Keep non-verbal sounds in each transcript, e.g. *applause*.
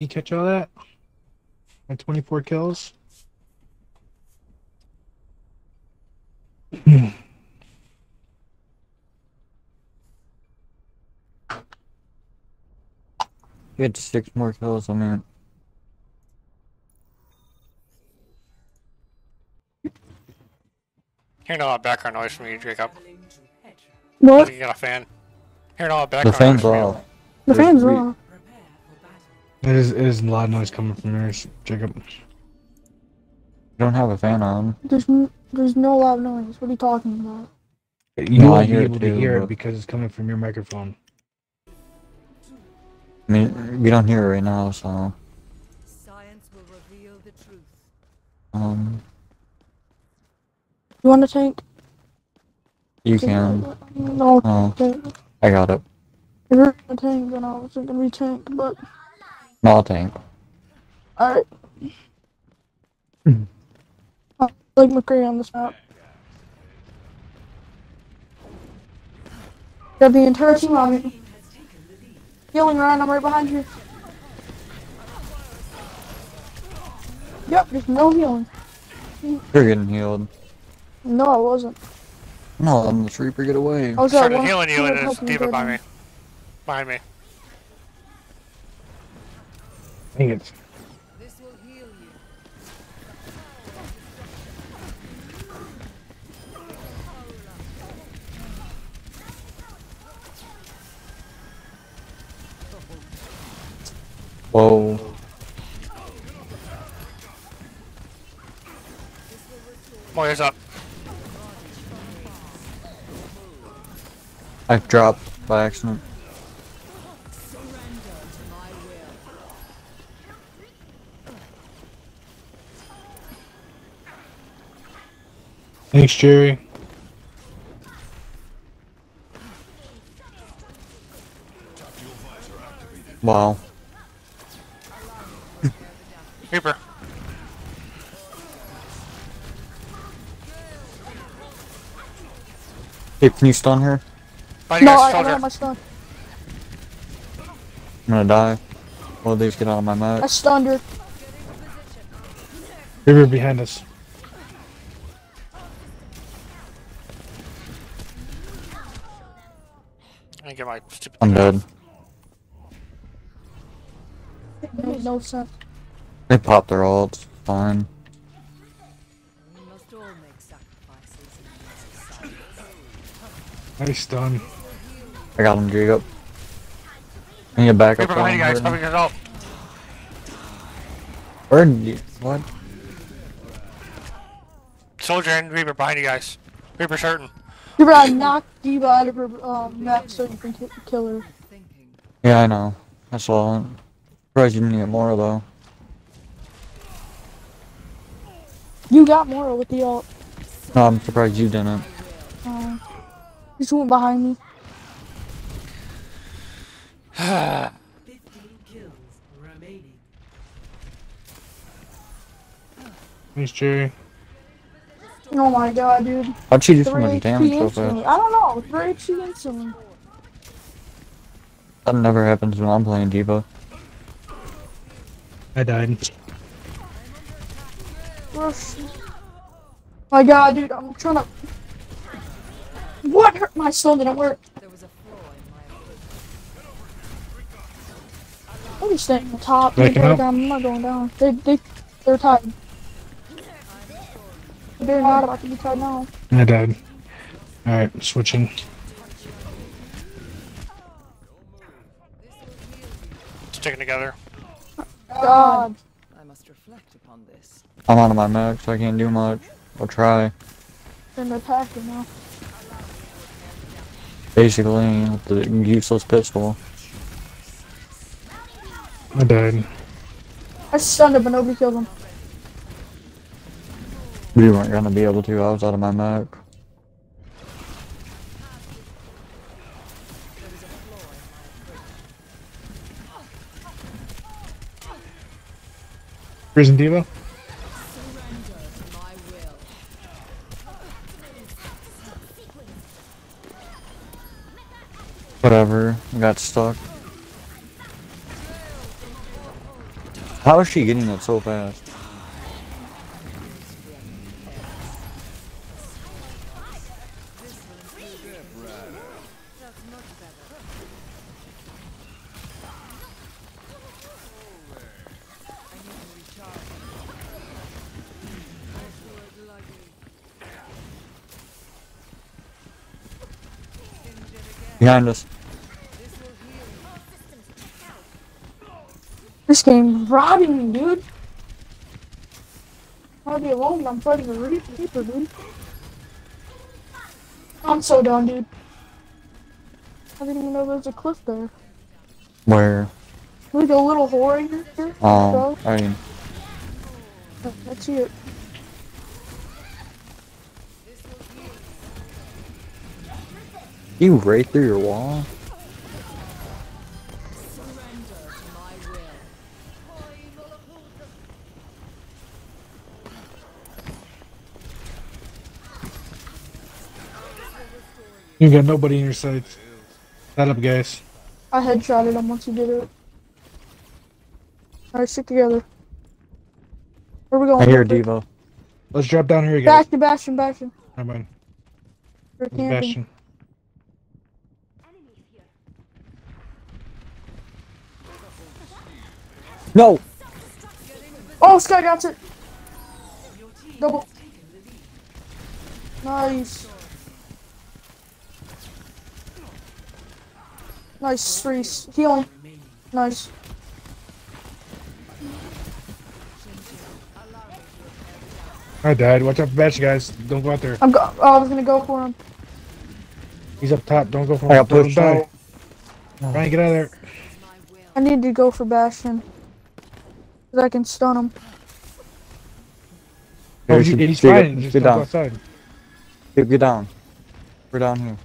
You catch all that? My 24 kills? You had six more kills, I mean. Hearing a lot of background noise from you, Jacob. I What? you got a fan. Hearing a lot of The background fan's noise from you. off. The fans re- off. It is, it is a lot of noise coming from yours, Jacob. You don't have a fan on. There's there's no loud noise. What are you talking about? You No, won't be hear it able to too, hear it because it's coming from your microphone. I mean, we don't hear it right now, so. Science will reveal the truth. Um, You want to tank? you can. No. Oh, tank. I got it. If you're gonna tank, then I wasn't gonna be tank. But No, uh, I'll tank. alright. I like McCree on this map. Got the entire team on me. Healing Ryan, I'm right behind you. Yep, there's no healing. You're getting healed. No, I wasn't. No, I'm the Reaper, get away. I was at Started one- healing you and there's helping D.Va good by me. Behind me. Dang it. This will heal you. Whoa. Moya's up. I dropped by accident. Thanks, Jerry. Wow. Reaper. Hey, can you stun her? Fighting No, I, I don't have my stun. I'm gonna die. Well, these get out of my I map. stunned her. River behind us. I get my stupid. I'm dead. It no sense. They popped their ults. Fine. We must all make sacrifices in this. Nice stun. I got him, Jacob. I need a backup. Reaper behind you on guys. her. Covering yourself. Where did you? What? Soldier and Reaper behind you guys. Reaper's hurting. Remember, I knocked D.Va out of her um, map so you can kill her. Yeah, I know. I saw. Surprised you didn't get more though. You got more with the ult. No, I'm surprised you didn't. Uh, just went behind me. *sighs* 15 kills remaining. Thanks, Jerry. Oh my god, dude. How'd she do so Three much damage so fast? I don't know. Three HP instantly. That never happens when I'm playing D.Va. I died. Rush. My god, dude. I'm trying to. What hurt my stun didn't work? There was a flaw in my approach. I'm just staying on top. Back They him go down. I'm not going down. They they they're tied. They're not about to be tied now. I died. Alright, switching. Sticking together. God. I must reflect upon this. I'm out of my max, so I can't do much. I'll try. They're attacking now. Basically, with the useless pistol. I died. I stunned him, but nobody killed him. We weren't gonna be able to. I was out of my max. Prison D.Va? Whatever. I got stuck. How is she getting that so fast? Behind us. This will heal. This game robbing me, dude. I'll be alone, I'm fighting a Re- Reaper, dude. I'm so done, dude. I didn't even know there was a cliff there. Where? Like a little whore in here. Um, I mean, So, that's it. You right through your wall? Surrender to my will. You got nobody in your sights. Set up, guys. I headshotted him once he did it. Alright, stick together. Where we going? I hear a Real quick? Devo. Let's drop down here, guys. Back to Bastion, Bastion. Never mind. We're camping. Bastion. No! Oh, Sky got it. Double. Nice. Nice, Reese. Healing. Nice. I died. Watch out for Bastion, guys. Don't go out there. I'm go. Oh, I was gonna go for him. He's up top. Don't go for him. I got Don't pushed out. Ryan, get out of there. I need to go for Bastion. Cause I can stun him. Oh, Here, he- he's should fine. Get, Just get don't go down. outside. Get, get down. We're down here.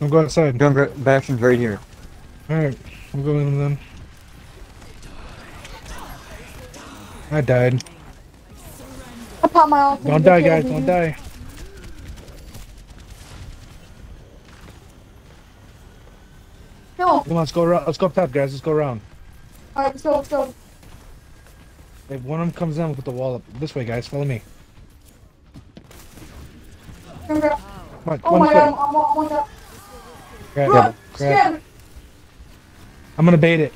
Don't go outside. Gun gra- Bastion's right here. Alright. I'm going in then. I died. Pop my. Don't die, guys. Don't die. No. Come on, let's go around. Let's go up top, guys. Let's go around. Alright, let's go. Let's go. If one of them comes down, we'll put the wall up. This way, guys. Follow me. Come on. Oh my god, I'm, I'm, I'm on that. Grab, Run! grab. I'm gonna bait it.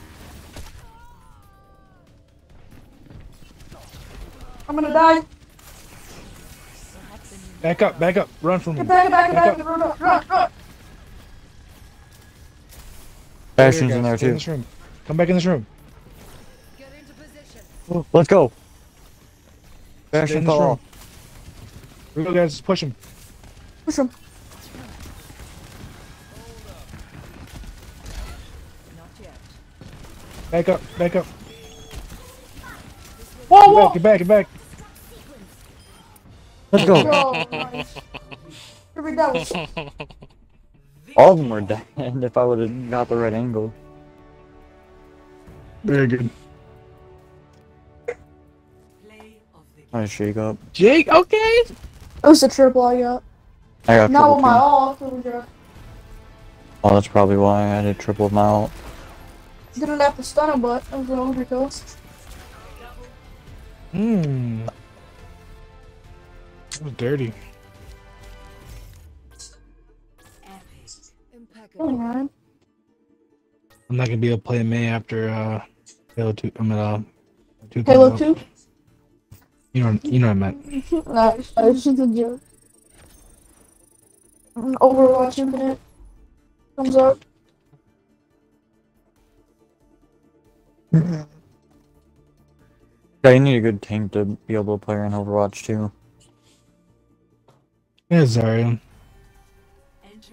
I'm gonna die. Back up, back up. Run from me. Get back, back, Back back. Run, run, run, run. Bastion's in guys. there Stay too. this room. Come back in this room. Get into position. Let's go. Stay in Bastion this fell room. off. Here we go, guys. Push him. Push him. Not yet. Back up, back up. Whoa, Get whoa. back, get back, get back. Let's go. *laughs* Go. Here we go. All of them were dead if I would have got the right angle. Very good. Play of shake up. Jake, okay. It was the triple I got. I got Not triple with my kill. ult. it was just- Oh, that's probably why I had a triple of my ult. Didn't have to stun him, but it was an overkill. Hmm. That was dirty. Impeccable. I'm not gonna be able to play Mei after uh Halo 2. I'm at uh 2. Halo 2? You know, you know what I meant. *laughs* nice. It's just a joke. Overwatch Infinite comes up. Yeah, you need a good tank to be able to play in Overwatch too. Yeah, Zarya.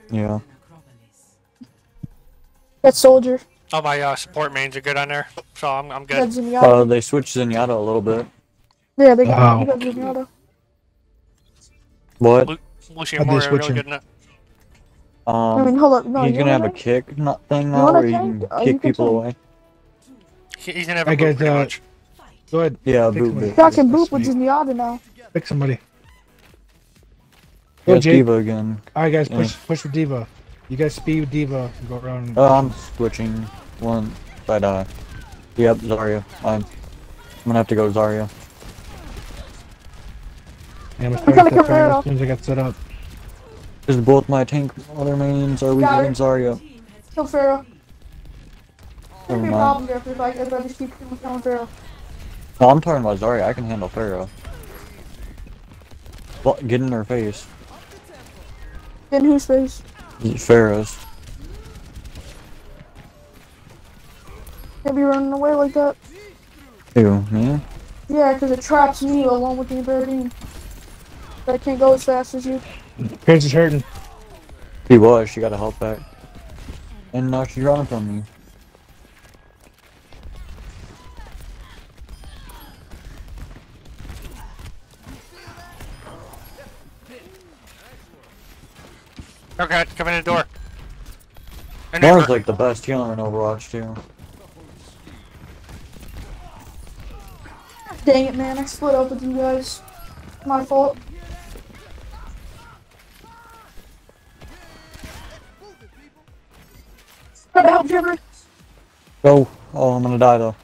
Yeah. That soldier. Oh, my uh, support mains are good on there, so I'm, I'm good. Uh, they switched Zenyatta a little bit. yeah, they got, Wow. they got Zenyatta. What? Lucian How'd they Moore switch really good in it. I Um, mean, hold up. No, he's gonna have a kick not thing now, wanna where you can Oh, you kick can people tank. away. He's gonna have I a guess, boot pretty uh. Go ahead. Yeah, Pick boot somebody. bit. Y'all can That's boop with sweet. Zenyatta now. Pick somebody. Go, Yes, Jake. D.Va again. All right, guys, push Yeah. push for D.Va. You guys speed with D.Va. and Go around. Oh, I'm switching one, but uh, yep, Zarya. I'm, I'm gonna have to go Zarya. Yeah, I'm I'm to gonna kill Pharah. as soon as I get set up. Because both my tank other mains are Got weakening. Zarya. Kill Pharah. There's Never mind. problem here if I, if I just keep killing killing Pharah. No, I'm talking about Zarya. I can handle Pharah. Well, get in her face. In whose face? Pharah's. Can't be running away like that. Ew, me? Yeah, because it traps me along with the Aberdeen. I can't go as fast as you. Crazy's hurting. He was. She got a help back. And now she's running from me. Okay, come in the door. And Lauren's like the best healer in Overwatch too. Dang it, man. I split up with you guys. My fault. Try help Jimmy. Go. Oh, I'm gonna die though.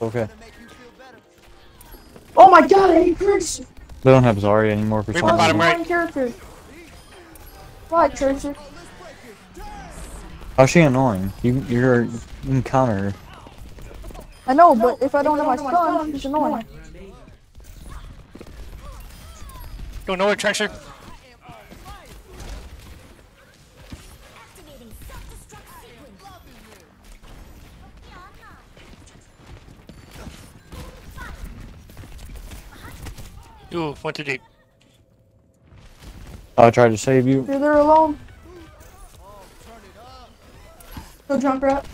Okay. Oh my god, I hate Tracer. They don't have Zarya anymore for Reaper some bottom reason. right. character. Why, Tracer? How's she annoying? You, you're, you can counter her. I know, but if I don't have my stun, he's annoying. Don't know what Treasure. Ooh, went too deep. I tried to save you. You're there alone. Go jump rat.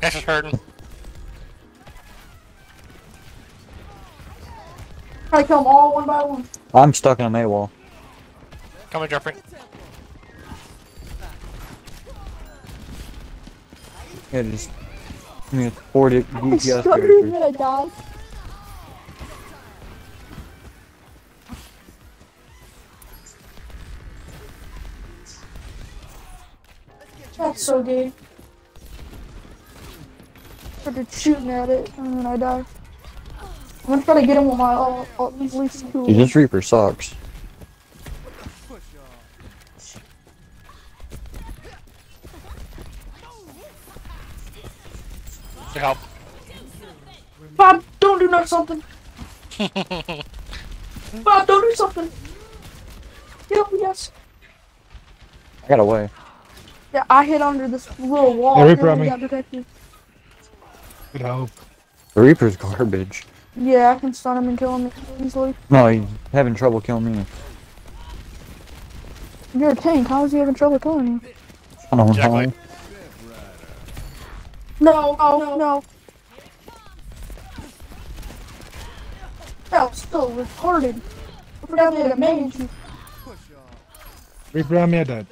That's just hurting. Try to kill them all one by one. I'm stuck in a Mei wall. Come and jump it. Yeah, just give me a 40 I DPS stuck character. and That's so gay. Started shooting at it and then I die. I'm gonna try to get him with my all, all at least two. Dude, this Reaper sucks. To help. Bob, don't do not something. *laughs* Bob, don't do something. Yep, yes. I got away. Yeah, I hid under this little wall. Yeah, and Reaper on me. got. Good hope. The Reaper's garbage. Yeah, I can stun him and kill him easily. No, he's having trouble killing me. You're a tank. How is he having trouble killing you? I don't Exactly. know. No, no, no. That was still retarded. I forgot they had a mage. Reaper on me, I died.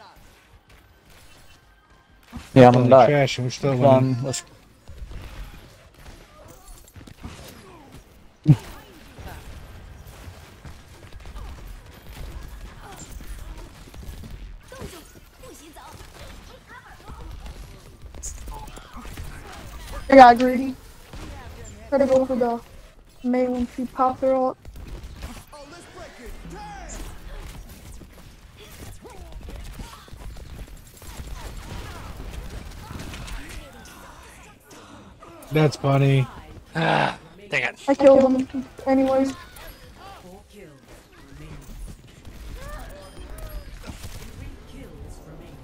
Yeah, I'm Holy gonna trash, and we're still winning. Um, let's I got greedy. Try to go for the Mei when she popped her ult. That's funny. Ah, dang it. I killed him anyways. Four kills remaining. Three kills remaining.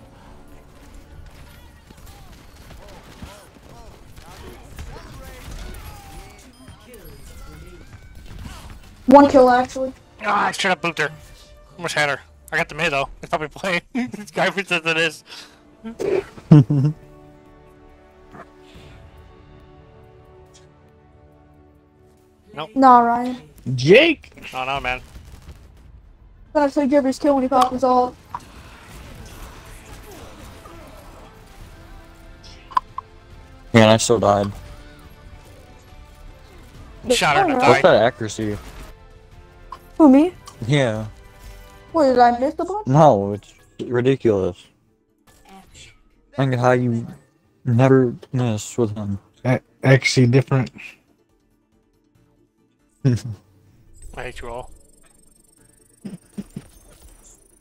Two kills remaining. One kill actually. Ah, I should have booped her. Almost had her. I got the mid though. It's probably playing. *laughs* this guy says it is. *laughs* Nah, Ryan. Jake! Oh no, man. Then I took Gibber's kill when he popped his ult. yeah, and I still died. Shot her to Alright. What's that accuracy? Who me? Yeah. Wait, did I miss the bunch? No, it's ridiculous. Think how you never miss with him. A- Actually, different. I hate you all.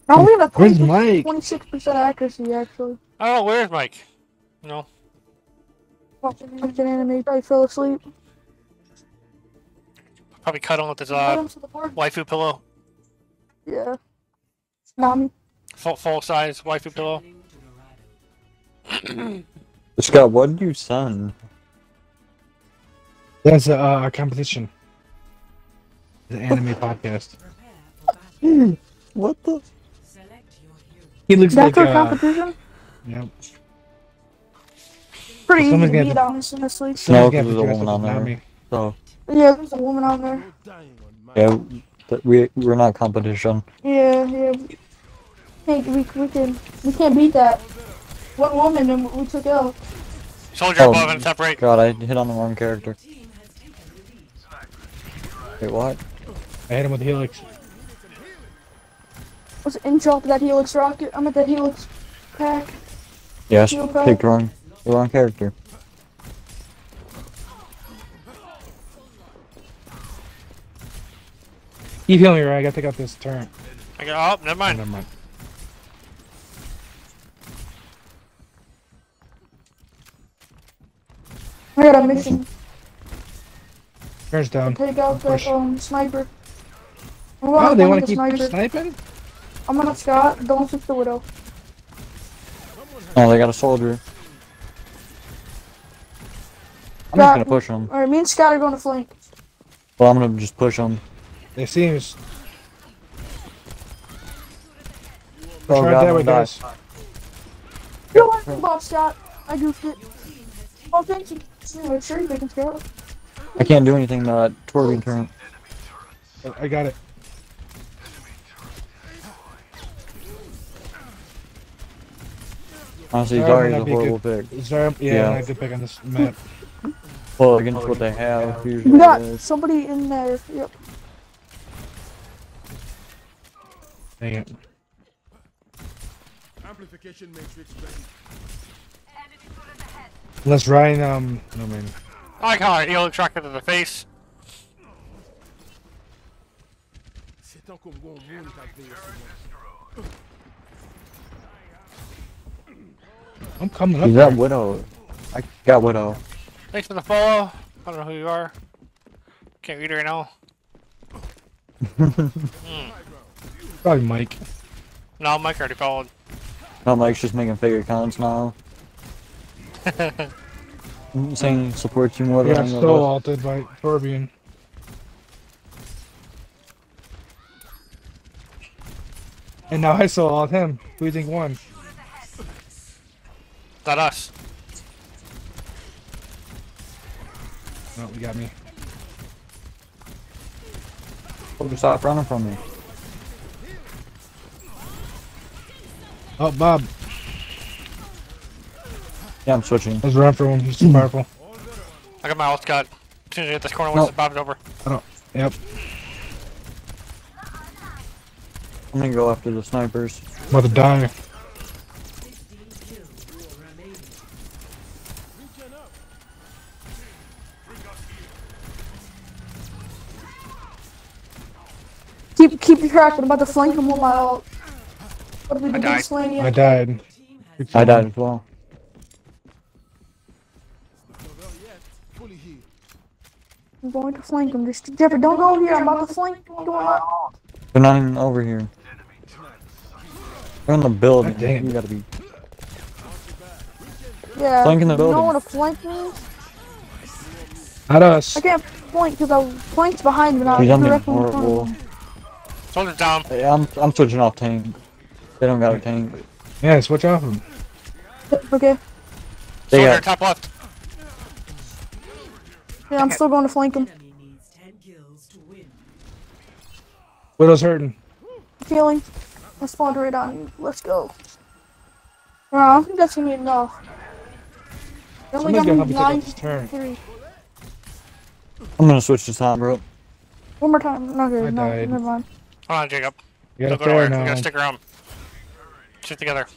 I only have a Where's Mike? 26% accuracy, actually. Oh, where's Mike? No. Watching an anime, probably fell asleep. Probably cuddling with his Add uh, him to the board. waifu pillow. Yeah. Nami. Full, full size waifu pillow. Scott, what did you send? There's a uh, competition. The anime podcast. Prepare for battle. What the? Select your hero. He looks That's like our uh, competition? yep. Pretty easy to gonna- beat, honestly. honestly. No, Someone's 'cause gonna there's a woman on there. Nami. So, Yeah, there's a woman on there. yeah, th- we, we're not competition. Yeah, yeah. Hey, we, we can we can't beat that. One woman and we took out. Soldier Oh. above and top right. God, I hit on the wrong character. Team has taken the lead. Wait, what? I hit him with the helix. Was in drop that Helix rocket. I'm at that Helix pack. Yes, You okay? picked wrong, the wrong character. Keep healing me, right? I gotta pick up this turret. I go, oh, never Oh, mind. never mind. I got a mission. Turret's down. Take out that um sniper. I'm Oh, they want to keep sniper. sniping? I'm gonna Scott. Don't switch the widow. Oh, they got a soldier. I'm just gonna push them. All right, me and Scott are going to flank. Well, I'm gonna just push them. They seem. s- Oh, Try God, that way, I'm back. guys. You want to Bob Scott? I goofed it. Oh, thank you. Yeah, sure you can Scott. I can't do anything to that Torbjorn turret. I got it. Honestly, Zarya Zarya's might a be horrible pick. Zarya, yeah, Yeah. I'm not good pick on this map. Well, against what they have, usually We got it is. somebody in there. Yep. Dang it. Amplification matrix ready. Unless Ryan, um, no man. I like how I helix rocket to the face. I'm coming up. He's there. got Widow. I got Widow. Thanks for the follow. I don't know who you are. Can't read right now. *laughs* Probably Mike. No, Mike already followed. No, Mike's just making fake accounts now. *laughs* Saying support you more Yeah, than I'm any so altered by Torbjorn. And now I saw alt him. Who do you think won? Not us. Oh, no, we got me. Oh, Stop running from me. Oh, Bob. Yeah, I'm switching. Let's run for him. He's too powerful. I got my ult cut. As soon as I hit this corner, No. once the Bob's over. Oh, yep. I'm gonna go after the snipers. I'm about to die. Keep keep your track. I'm about to flank him with my ult. What did we I do? died. Slaying I died. I died as well. Over yet. Fully healed. I'm going to flank him. Just Jeffrey, don't go over here. I'm about to flank. I'm doing my ult. They're not even over here. They're in the building. God damn it. You gotta be. Yeah. Flank in the building. You don't want to flank me. Not us. I can't flank because I flank's behind me. Not He's on the directly in front of me. Soldier's down. Hey, I'm I'm switching off tank. They don't got a tank. Yeah, switch off him. Okay. They Soldier, got top left. Yeah, I'm still going to flank him. enemy needs 10 kills to win. Widow's hurting. Feeling. I spawned right on you. Let's go. No, I don't think that's gonna be enough. They only Somebody's got gonna me help me take out nine turn. three. I'm gonna switch to top, bro. One more time. No, okay, I no, died. never mind. Hold on, Jacob. You Don't got go a fair nowhere. We now. gotta stick around. Stick together.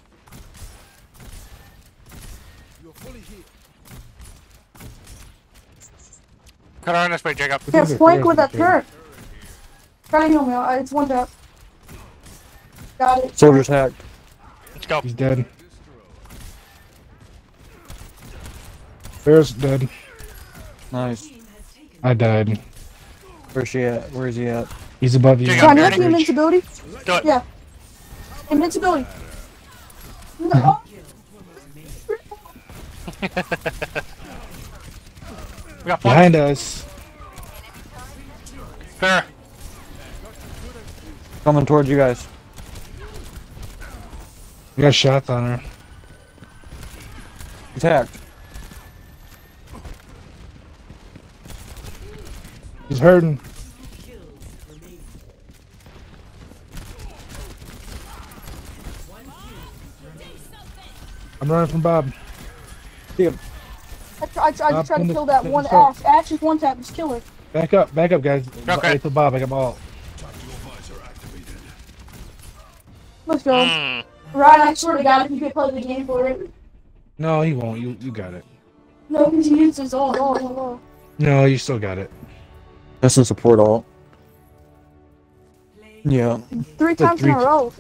You're fully healed. Cut around this way, Jacob. Yeah, These flank fair, with that fair. turret. Try to heal me. It's one tap. Got it. Soldier's hacked. Let's go. He's dead. Bear's dead. Nice. Team has taken I died. Where's she at? Where is he at? He's above you. Jacob, John, you you're have the invincibility? Do it. Yeah. Invincibility. No. *laughs* We got one. Behind us. Fair. Coming towards you guys. We got shots on her. He's hacked. He's hurting. I'm running from Bob. See him. I, try, I, try, I just tried to pin the- kill that one the shot. Ash. Ash is one tap. Just kill her. Back up, back up, guys. Okay. Wait till Bob. I got all. Let's go. Mm. Ryan, I swear to God, if you could play the game for it. No, he won't. You you got it. No, because he uses all. Oh, oh, oh. No, you still got it. That's a support all. Yeah. Three Like times three in a row.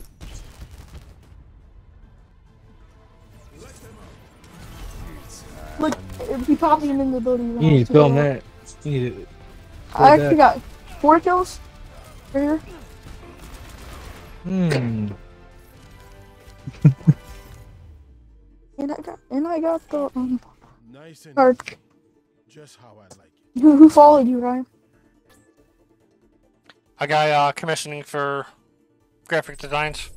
Look, if he popped him in the building. You need to film that. You need to. I that. actually got four kills. Right here. Hmm. And I got, and I got the um, Nice and card. just how I like it. Who, who followed you, Ryan? A guy uh, commissioning for graphic designs.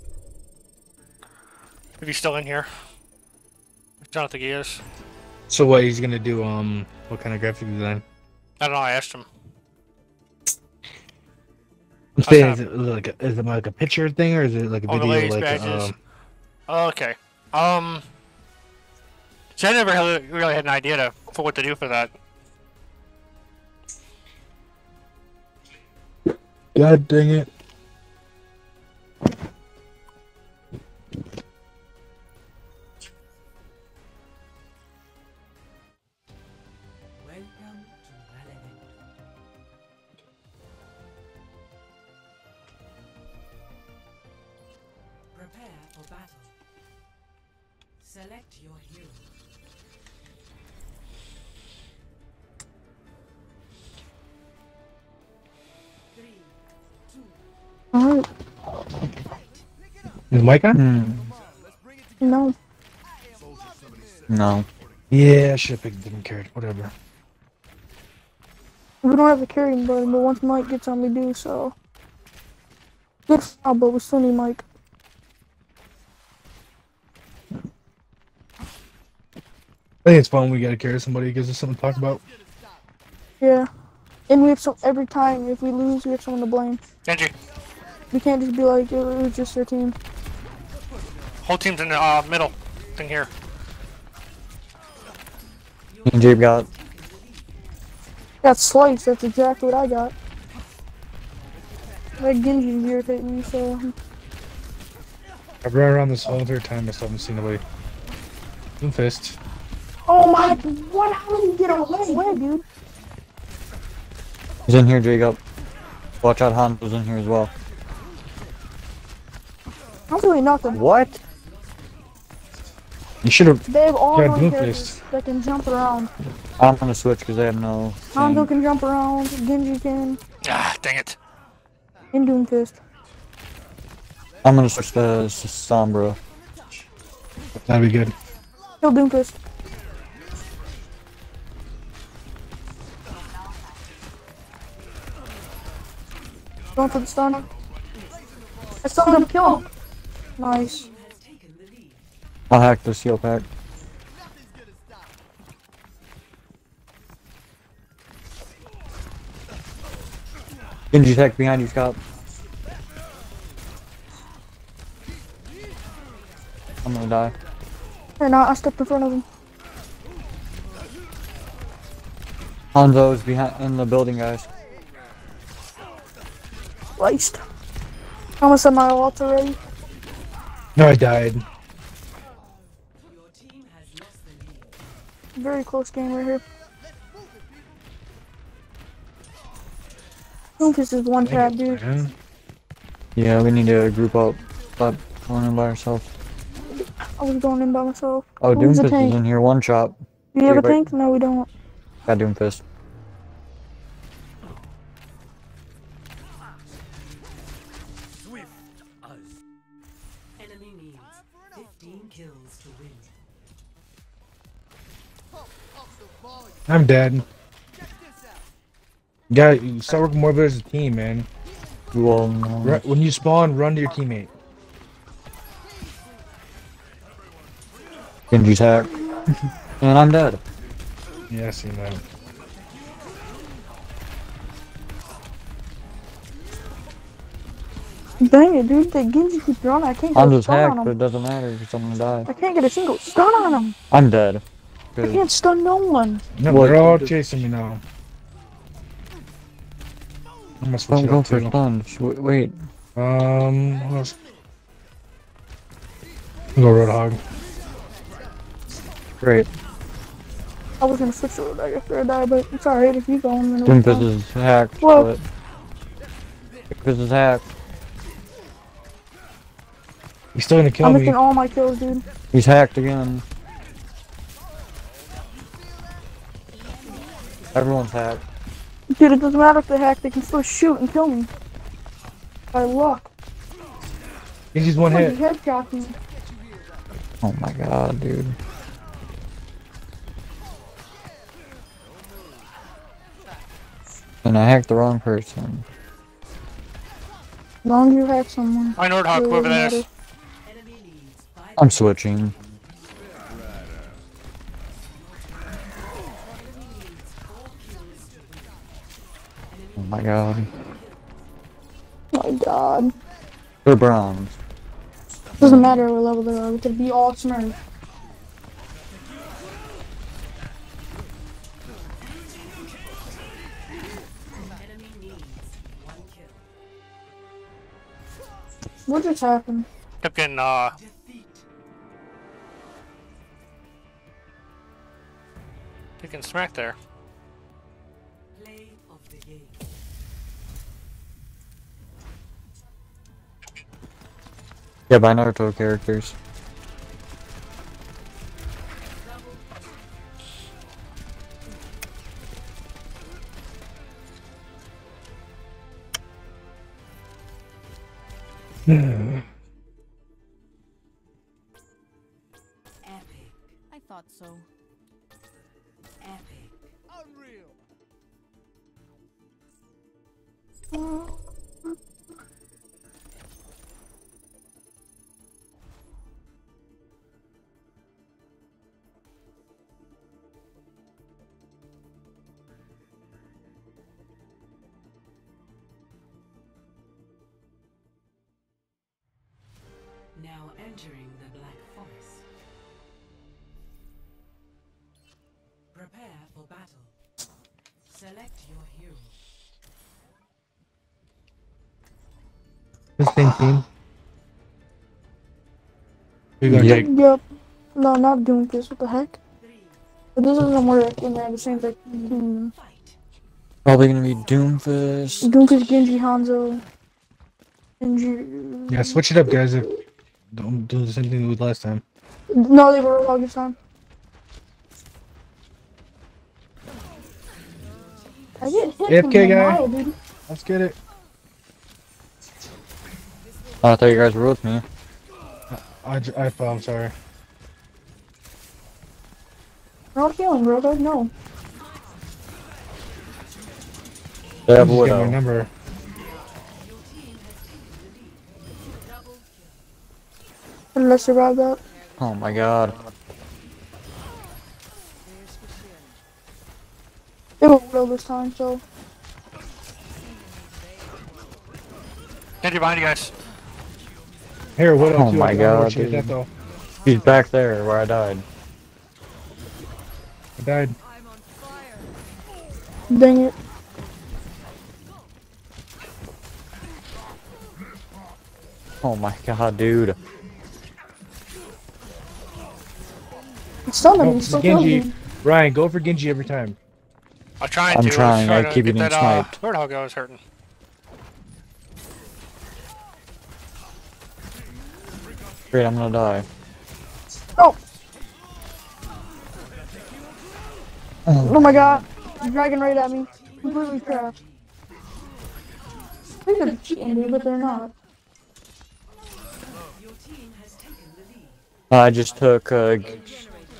If he's still in here. I don't think he is. So what? He's gonna do? Um, what kind of graphic design? I don't know. I asked him. I'm saying, is it like a, is it like a picture thing or is it like a video? Overlays, Like badges. um, Okay. Um. So I never really, really had an idea to, for what to do for that. God dang it! Alright. Is Mike on? Hmm. No. No. Yeah, I should have picked didn't care. Whatever. We don't have a carrying button, but once Mike gets on, we do, so. Good foul, but we still need Mike. I think it's fun. We gotta carry somebody. Gives us something to talk about. Yeah. And we have some, every time, if we lose, we have someone to blame. Genji, We can't just be like, it was just their team. whole team's in the uh, middle thing here. And Jabe got Got sliced, that's exactly what I got. That Genji's irritating me, so. I've run around this whole entire time. I still haven't seen nobody. Doomfist. Oh my, what? How did he get away, dude? He's in here, Jacob. Watch out, Hanzo's in here as well. I'm doing nothing. What? You should have. They have all Yeah, those Doomfist. characters that can jump around. I'm gonna switch because I have no. Hanzo thing. can jump around, Genji can, Ah, dang it. and Doomfist. I'm gonna switch to S- Sombra. That'd be good. Kill Doomfist. Going for the stun. I still gonna kill him. Nice. team has the lead. I'll hack this heal pack. Genji tech behind you, Scott. I'm gonna die. Or not, I stepped in front of him. Hanzo is behind in the building, guys. Sliced. I'm gonna set my ult already. No, I died. Your team has lost the lead. Very close game right here. Doomfist is one tap, dude. Man. Yeah, we need to group up. Stop going in by ourselves. I was going in by myself. Oh, Who's the Doomfist tank? is in here. One shot. Do you have a tank? No, we don't. Got Doomfist. I'm dead. You gotta start working more as a team, man. Well, no. When you spawn, run to your teammate. Genji's hack. *laughs* and I'm dead. Yeah, I seen that. Dang it, dude. The Genji keeps running. I can't get I'm a just stun hacked, on but him. it doesn't matter because I'm gonna die. I can't get a single stun on him. I'm dead. I 'Cause- can't stun no one. No, What? they're all chasing me now. I'm gonna switch Don't go up for too. stuns. Wait. Um, what else? I'll go Roadhog. Great. I was gonna switch it back after I died, but it's alright if you go in the Doomfist is hacked. Whoa. But... Doomfist is hacked. He's still gonna kill me. I'm making all my kills, dude. He's hacked again. Everyone's hacked. Dude, it doesn't matter if they hack, they can still shoot and kill me. By luck. He's just one Look, hit. he headshot me. Oh my god, dude. And I hacked the wrong person. Long as you hack someone. I Nordhawk, it whoever that doesn't is. matter. Enemy needs 5 I'm switching. My god. My god. They're bronze. Doesn't matter what level they are, we could be all smurf. Enemy needs 1 kill. What just happened? Kept getting, uh, Defeat. getting smacked there. Yeah, by Naruto characters. Epic. Who you Yep. Yep. No, not doing this. What the heck? But this doesn't work when they're the same like hmm. Fight. Probably gonna be Doomfist. Doomfist, Genji, Hanzo. Genji. Yeah, switch it up, guys. If don't do the same thing we did last time. No, they were all this time. I get hit from AFK the guy. mile, dude. Let's get it. Oh, I thought you guys were with me. I, j- I fell. I'm sorry. We're not healing, bro. Guys, no. They have Just my Widow. number. How did I survive that? Oh my god. They were real this time, so. Genji behind you guys. Here, Widow. Oh my don't know where God, she was dude. though. He's back there where I died. I died. I'm on fire. Dang it. Oh my god, dude. It's stunning Go me. Still Genji. killing me. Ryan, go for Genji every time. I'm trying I'm to. trying, I to keep get getting that, uh, sniped. Roadhog I was hurting. Great, I'm gonna die. Oh. Oh my god. He's dragging right at me. Completely trapped. I think they're cheating, dude, but they're not. Your team has taken the lead. I just took uh,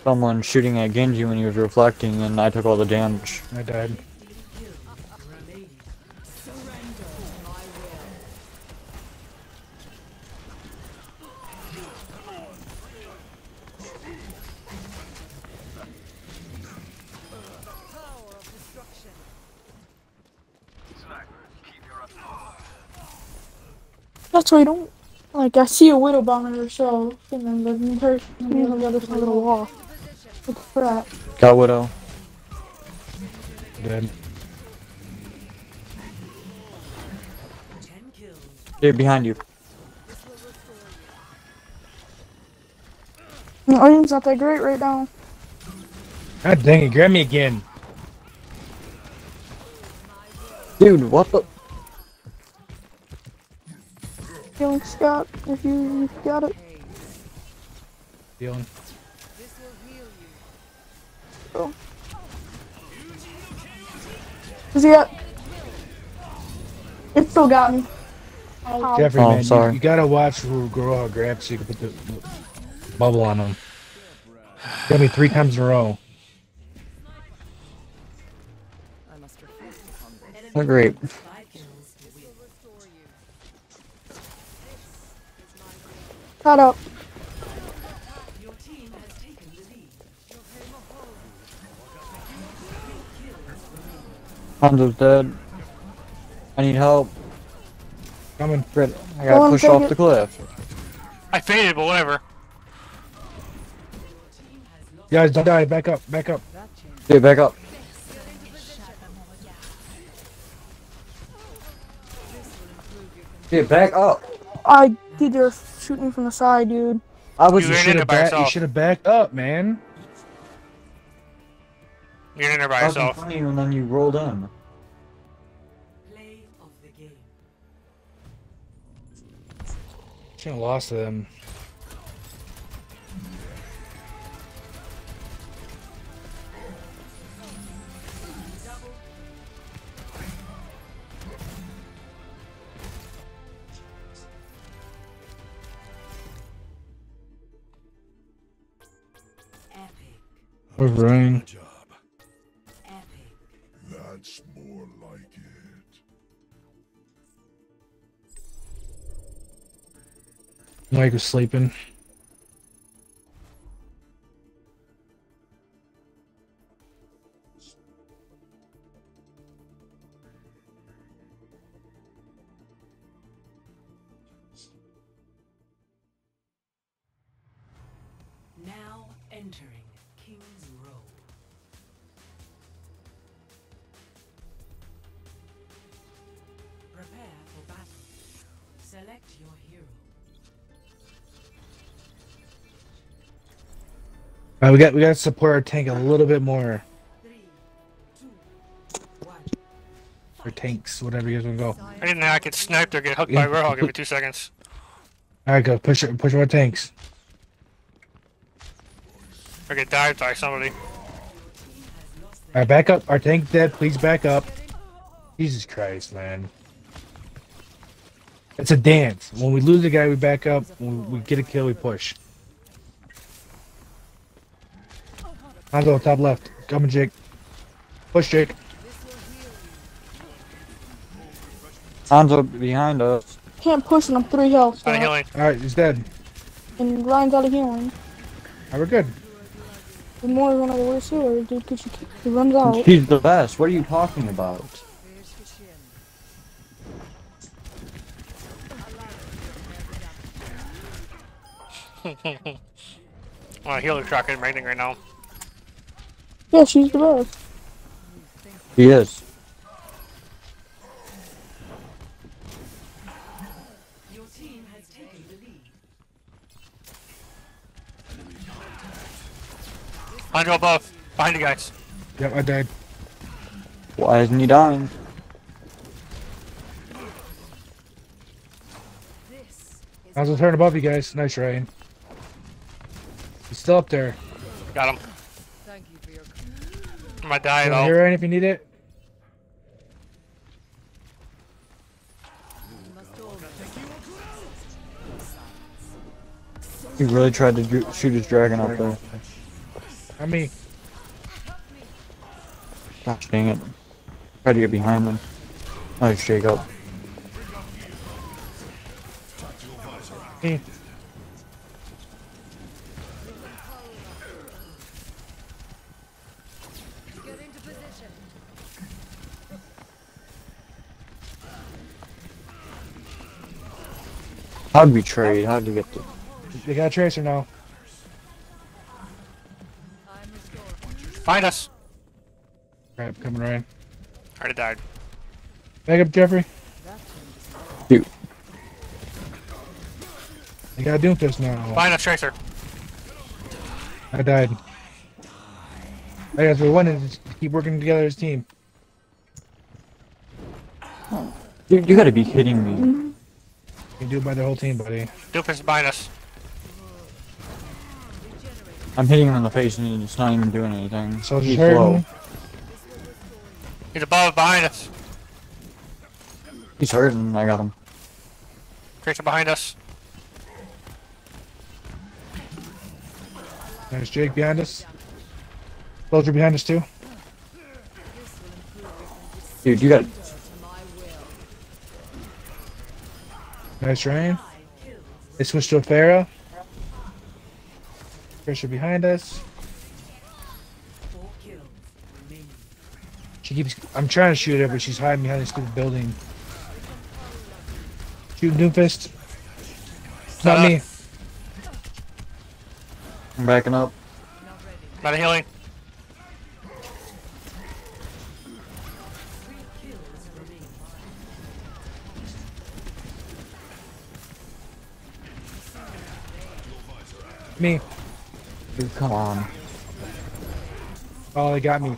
someone shooting at Genji when he was reflecting, and I took all the damage. I died. That's why I don't. Like, I see a widow bomber or so, and then the entire team on the other side of the wall. Look for that. Got Widow. Dead. Ten kills. Behind you. The audience not that great right now. God dang it, grab me again. Dude, what the? Feeling Scott, if you, if you got it. Dealing. Is he at? It still got me. Ow. Jeffrey, Oh, man, you- sorry. You, gotta watch who Goroha grabs so you can put the, the bubble on him. Got me three times in a row. I must reflect upon this. Oh, great. Caught up. Your team has taken the lead. Hanzo's dead. I need help. Coming. Great. I gotta pushed take off it. the cliff. I faded, but whatever. Guys, don't die. Back up. Back up. Dude, back up. Dude, back up. I did your shooting from the side, dude. I was You You should have by back, you should have backed up, man. You're in there by I was in yourself. front and then you rolled in. Play of the game. Should have lost them. Job. Epic. That's more like it. Mike was sleeping. Alright, we got we got to support our tank a little bit more. Three, two, one. Or tanks, whatever you guys want to go. I didn't know I could snipe or get hooked by Roadhog every two seconds. All right, go push push more tanks. Or get dived by somebody. All right, back up. Our tank dead. Please back up. Jesus Christ, man. It's a dance. When we lose a guy, we back up. When we get a kill, we push. Hanzo, top left. Coming, Jake. Push, Jake. Hanzo behind us. Can't push him. I'm three health. Out of healing. All right, he's dead. and Ryan's out of healing. All right, we're good. The more is one of the worst healers, dude, because he runs out. He's the best. What are you talking about? *laughs* There's the shin. I'm a healer truck and raining right now. Yeah, she's the best. He is. Your team has taken the lead. Behind you above. Behind you guys. Yep, I died. Why isn't he dying? This is I was gonna turn above you guys. Nice, Ryan. He's still up there. Got him. thank you for your I might die You wanna hear if you need it? we must all make He really tried to shoot his dragon up there. I mean, Gosh dang it. Try to get behind him. Nice shake up. How'd we trade? How'd we get the They got a tracer now. Find us. Crap, coming Ryan. Already died. Back up, Jeffrey. Dude? They got Doomfist now. Find us, Tracer. I died. I guess we're winning. Just keep working together as a team. Dude, you gotta be kidding me. You can do it by the whole team, buddy. Doofus is behind us. I'm hitting him in the face and he's not even doing anything. So he's just hurt low. He's above, behind us. He's hurting. I got him. Tracer behind us. There's Jake behind us. Soldier behind us too. Dude, you got. To my will. Nice rain. They switched to a Pharah. Pressure behind us. Four kills remaining. She keeps. I'm trying to shoot her, but she's hiding behind this stupid building. Shoot Doomfist. It's not Uh, me. I'm backing up. Not. Not a healing. Me. Dude, come on. Oh, they got me.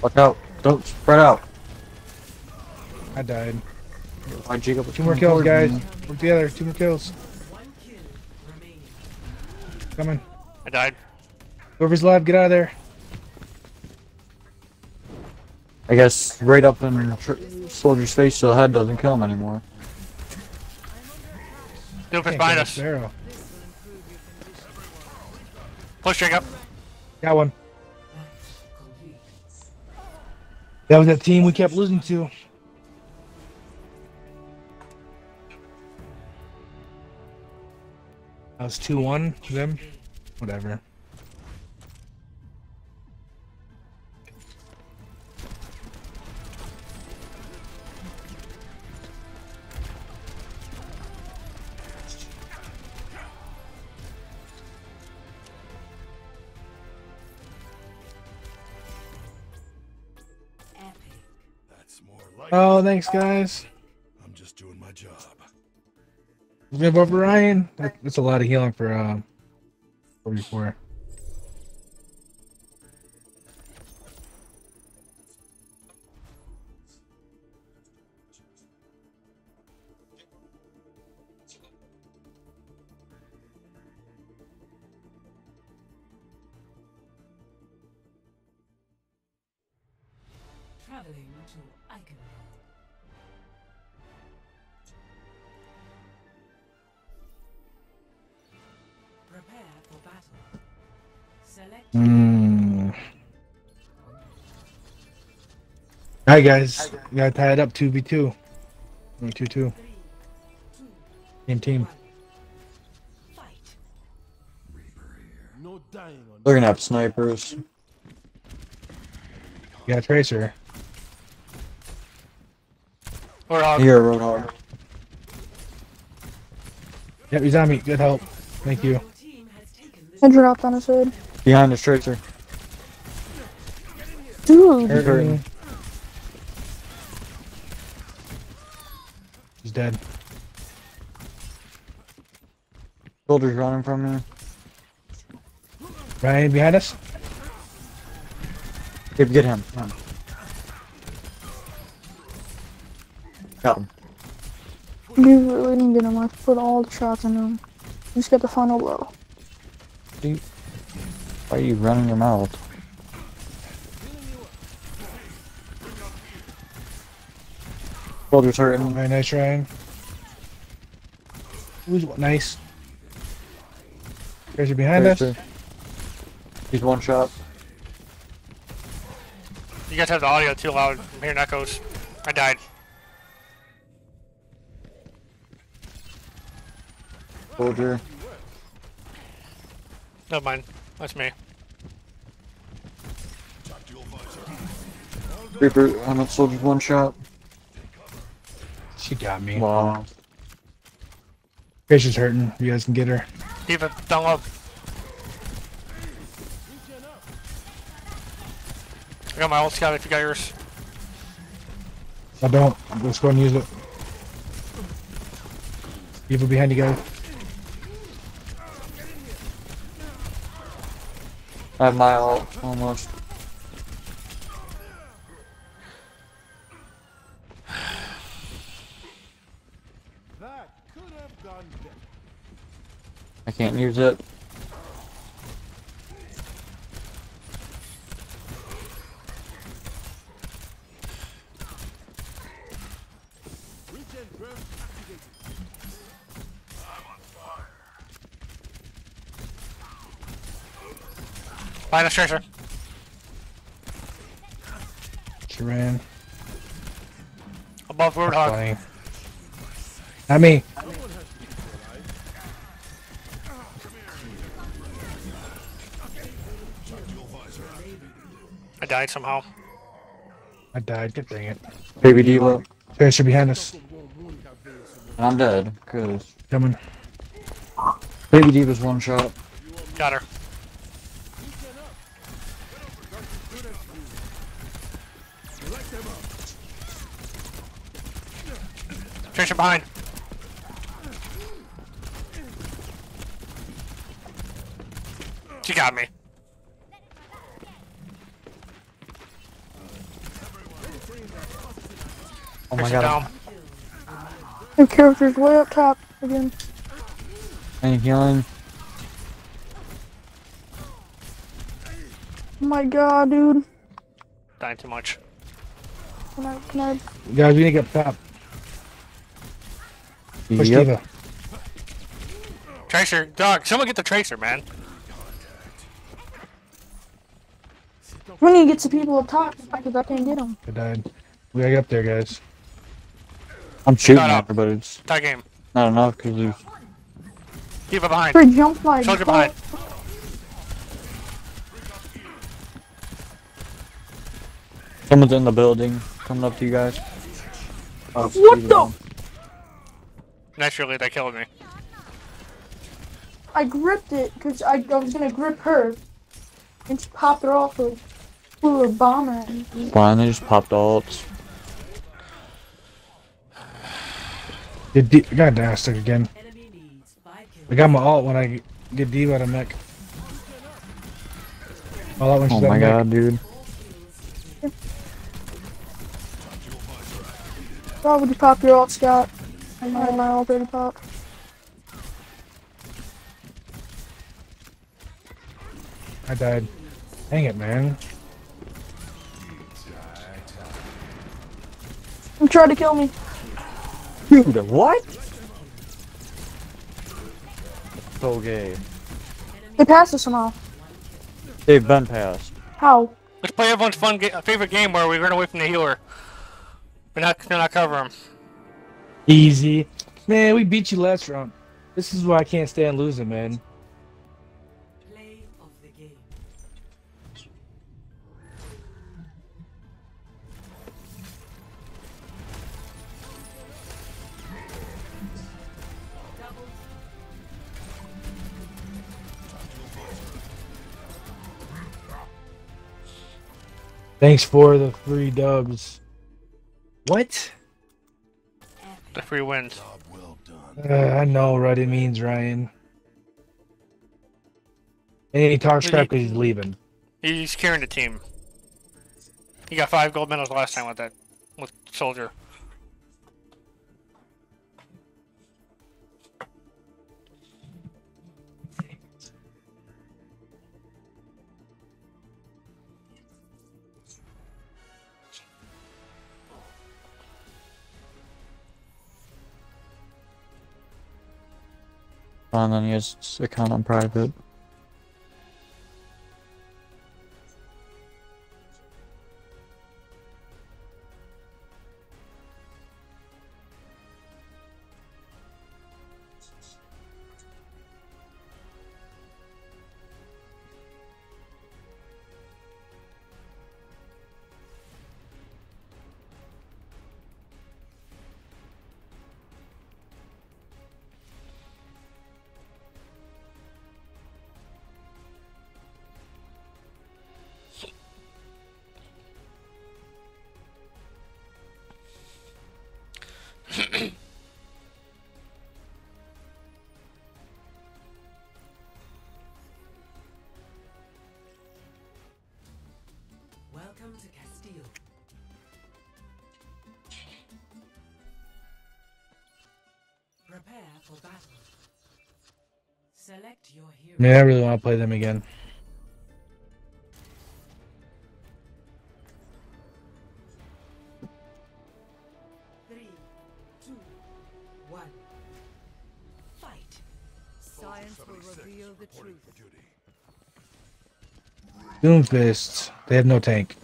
Watch out. Don't spread out. I died. Why Jacob? Two more kills, guys. Work together. Two more kills. One kill remaining. Coming. I died. Whoever's alive, get out of there. I guess right up in tr- Soldier's face so the head doesn't kill him anymore. Doofus Can't behind kill us. this Pharah. Push Jacob. Got one. That was that team we kept losing to. That was 2 1 to them. Whatever. Oh, thanks, guys. I'm just doing my job. We have over Ryan. That's a lot of healing for uh, 44. Alright, guys. We gotta tie it up 2v2. 2 2. three, two, Team team. fight. No dying on They're gonna have snipers. You got a Tracer. We're. Here, Roadhog. Yep, he's on me. Good help. Thank you. Your team has taken the I dropped on his head. Behind the tracer. Dude, Hurting. He's dead. Soldiers running from me. Ryan behind us. Gabe, get him. Come. Got him. you really didn't get him. I put all the shots in him. You just got the final blow. Why are you running your mouth? Soldiers hurting. Very nice, Ryan. Who's what? nice? Guys are behind us. Tracer. He's one shot. You guys have the audio too loud. I'm hearing echoes. I died. Soldier. Never mind. That's me. Reaper, I'm at soldiers one shot. She got me. Wow. Tracer's hurting. You guys can get her. D.Va, down low. I got my ult scout if you got yours. I don't. Let's go and use it. People behind you guys. I have my ult, almost. That could have gone better. I can't use it. Regen burn activated. Behind us, Tracer. She ran. Above Roadhog. Funny. Not me. I died somehow. I died. Good dang it. Baby D.Va. Tracer behind us. And I'm dead, cause Coming. Baby D.Va's one shot. Got her. Tracer behind. She got me. Oh my Tracer god. down. Your character's way up top again. Any healing? Oh my god, dude. Dying too much. Can I, can I, Guys, we need to get top. Push Yep. D.Va. Tracer, dog, someone get the Tracer, man. we need to get some people up top because I can't get them. I died. We gotta get up there, guys. I'm shooting Shut at up. her, but it's Tie game. not enough because there's D.Va behind. For jump like Soldier behind. someone's in the building coming up to you guys. Oh, What D.Va. the? Naturally, they killed me. I gripped it because I, I was gonna grip her, and she popped her off with blew a bomber. at me. Fine, they just popped ults. Did D- I got Dastic again. Enemy needs five kills. I got my alt when I get D out of mech. All that when Oh she's out my of mech. god, dude. Why would you pop your alt scout? I had my alt ready to pop. I died. Dang it, man. You tried to kill me. Dude, what? So gay. They passed us somehow. They've been passed. How? Let's play everyone's fun ga- favorite game where we run away from the healer. We're not, we're not cover him. Easy. Man, we beat you last round. This is why I can't stand losing, man. Thanks for the three dubs. What? The free wins. Uh, I know what it means, Ryan. And he talks Did crap he- because he's leaving. He's carrying the team. He got five gold medals last time with that, with Soldier. And then he account on private. Prepare for. Select your hero. Man, I really want to play them again. Three, two, one. Fight. Science will reveal the truth. Doomfist. They have no tank.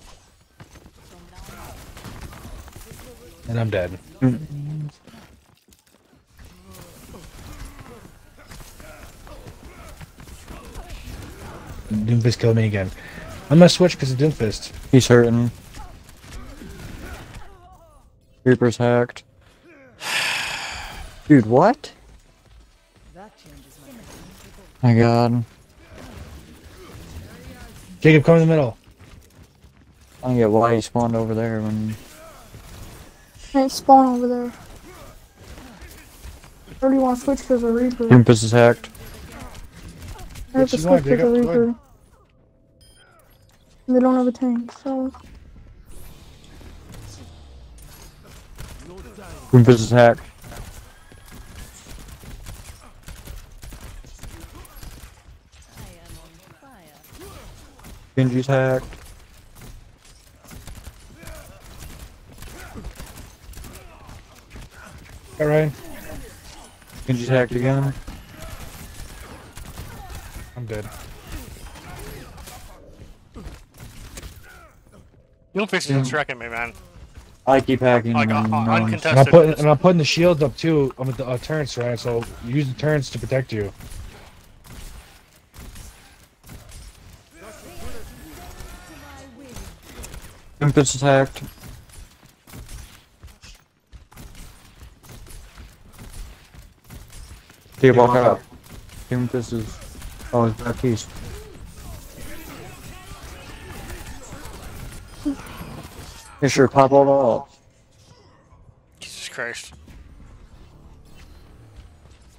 And I'm dead. Doomfist killed me again. I'm gonna switch because of Doomfist. He's hurting. Reaper's hacked. *sighs* Dude, what? That changes my My god. Jacob, come in the middle. I don't get why he spawned over there when Hey, spawn over there. I already want to switch because of Reaper. Olympus is hacked. I have to Which you want, switch because of Jacob? Ahead. Reaper. They don't have a tank, so. Olympus is hacked. I am on fire. Genji's hacked. All right. Genji's hacked again. I'm dead. Doomfist is tracking me, man. I keep hacking. Like, and uh, uh, no uncontested. And I'm putting and I'm putting the shields up too. I'm with the uh, turrets, right? So use the turrets to protect you. Olympus is hacked. Take walk out. Olympus is. Oh, it's back east. Yeah, sure, pop all up. Jesus Christ.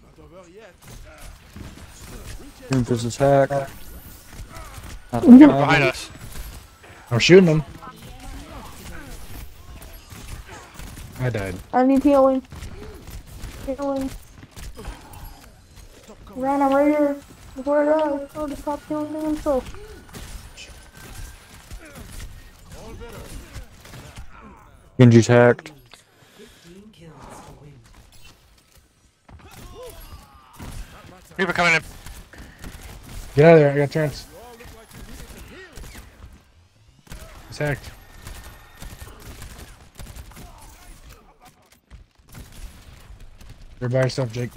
Not over is hacked. Not Mhm. the Behind us. I'm shooting them. I died. I need healing. Healing. Ran, I'm right here. Before I die, I'll just stop killing himself. Genji's hacked. 15 kills. Reaper coming in. Get out of there. I got turrets. It's hacked. You're by yourself, Jake.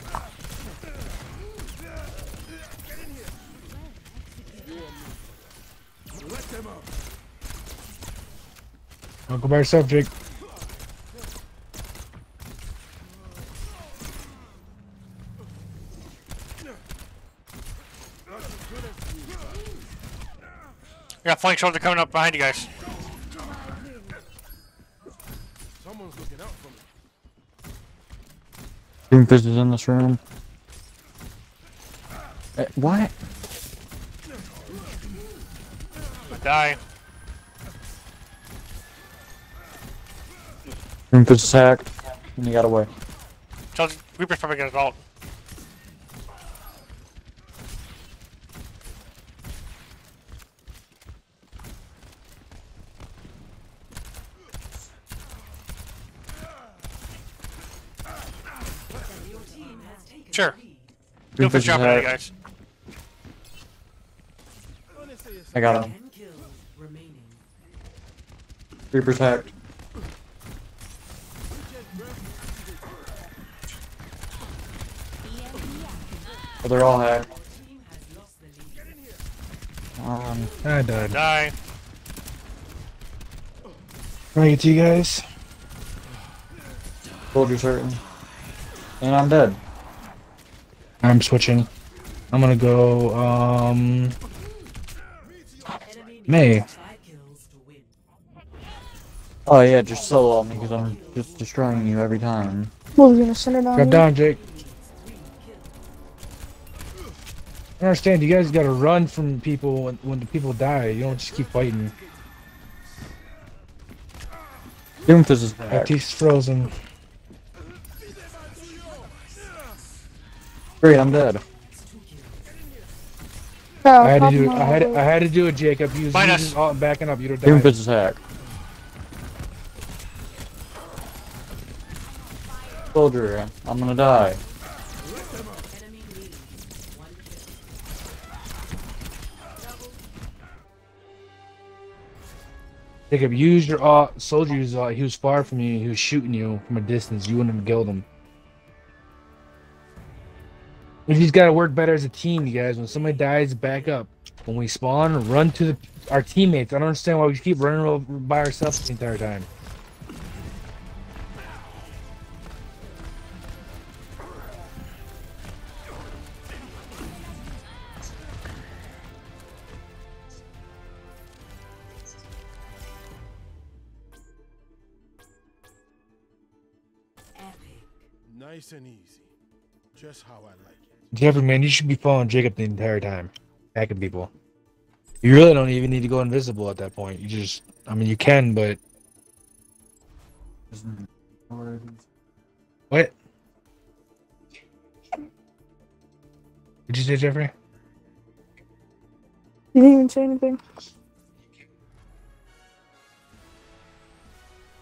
Let them up. Don't go by yourself, Jake. Yeah, flank soldier coming up behind you guys. Someone's looking out for me. Is in this room. Uh, what? Die. Doomfist is hacked, and he got away. Chelsea, Reaper's probably gonna ult. Sure. the lead. Doomfist dropping on guys. I got him. Ten kills remaining. Reaper's hacked. Oh, they're all hacked. Team has lost the lead. Um, I died. Die. Can I get to you guys? soldier's hurting. And I'm dead. I'm switching. I'm gonna go, um, Enemy Mei. five kills to win. Oh yeah, just solo me because I'm just destroying you every time. What was gonna send it on Drop you? down, Jake. I understand. You guys gotta run from people when, when the people die. You don't just keep fighting. Doomfist is hacked. FT's frozen. Great, I'm dead. Oh, I had to do it. I had. I had to do it, Jacob. You was Minus. using alt and backing up. You'd have Doomfist died. is hacked. Soldier, I'm gonna die. Enemy lead. One kill. Jacob, use your alt. Soldier used alt. Uh, he was far from you. He was shooting you from a distance. You wouldn't have killed him. We just gotta work better as a team, you guys. When somebody dies, back up. When we spawn, run to the, our teammates. I don't understand why we keep running over by ourselves the entire time. Epic. Nice and easy. Just how I like it. Jeffrey, man, you should be following Jacob the entire time, hacking people. You really don't even need to go invisible at that point. You just, I mean, you can, but what? Did you say, Jeffrey? You didn't even say anything.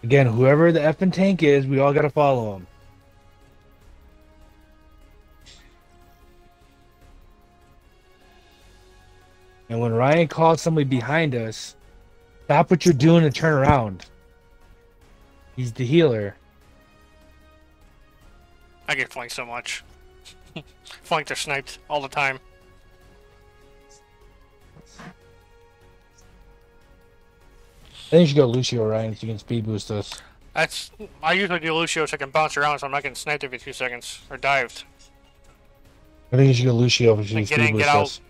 Again, whoever the effing tank is, we all gotta follow him. And when Ryan calls somebody behind us, stop what you're doing and turn around. He's the healer. I get flanked so much. *laughs* flanked or sniped all the time. I think you should go Lucio Ryan so you can speed boost us. That's I usually do Lucio so I can bounce around so I'm not getting sniped every two seconds or dived. I think you should go Lucio so you can Like, get speed in, boost get out. us.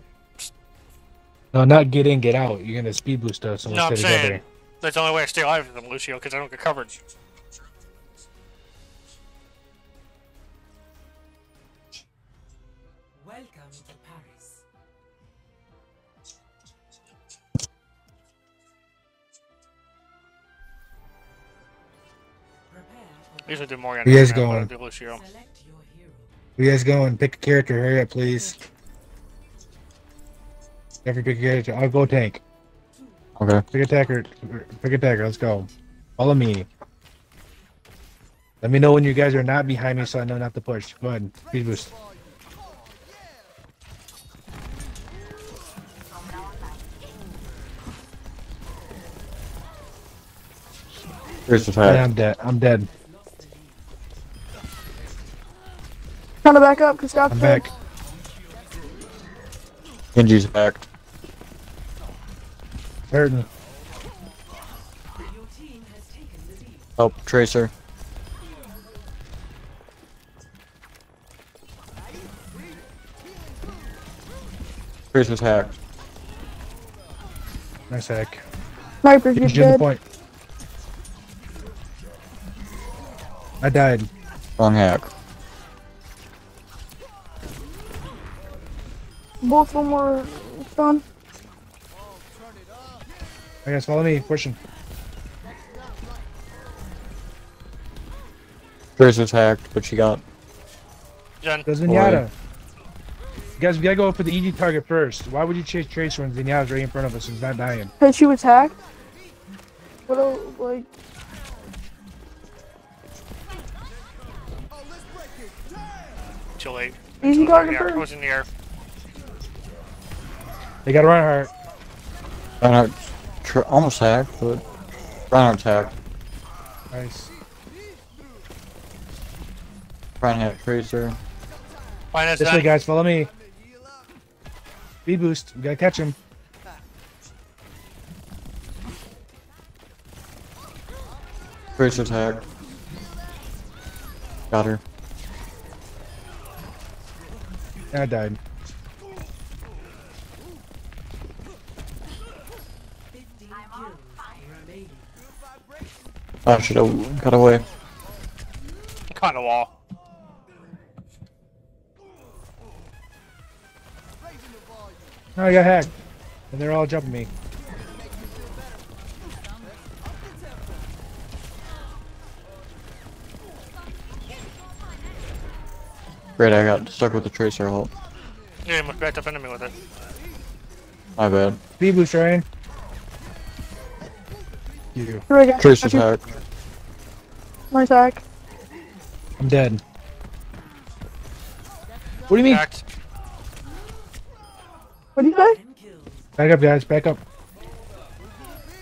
No, not get in, get out. You're gonna speed boost us No, I'm saying together. that's the only way I stay alive is with Lucio because I don't get covered. Welcome to Paris. Prepare for I usually do Morgan. You guys going? do Lucio. your hero. You guys going? Pick a character. Hurry up, please. Jeffrey, pick a character. I'll go tank. Okay. Pick attacker. Pick attacker. Let's go. Follow me. Let me know when you guys are not behind me so I know not to push. Go ahead. Speed boost. Here's the Yeah. I'm dead. I'm dead. Trying to back up because Scott's I'm back. Genji's hacked. Hurting. Your team has taken the oh, lead. Help, Tracer. Tracer's hacked. Nice hack. Sniper's He's just doing the dead. point. I died. Wrong hack. Both of them were stunned. I guys follow me, pushing. Tracer's hacked, but she got. Jen. There's Zenyatta. You guys, we gotta go for the easy target first. Why would you chase Tracer when Zenyatta's right in front of us and he's not dying? Hey, she was hacked. What, a- like, Too late. easy It was in the target first. was in the air. They got Reinhardt. Reinhardt tr- almost hacked, but Reinhardt's hacked. Nice. Reinhardt Tracer. Minus This way, guys, follow me. B boost. We gotta catch him. Tracer's hacked. Got her. I died. I should have got away. Caught in a wall. No, I got hacked. And they're all jumping me. Great, I got stuck with the Tracer ult. Yeah, almost backed up enemy with it. My bad. Speed boost, Ryan. You. Right, I Tracer's got you. hack. I'm dead. What do you mean? Backed. What do you say? Back up, guys. Back up.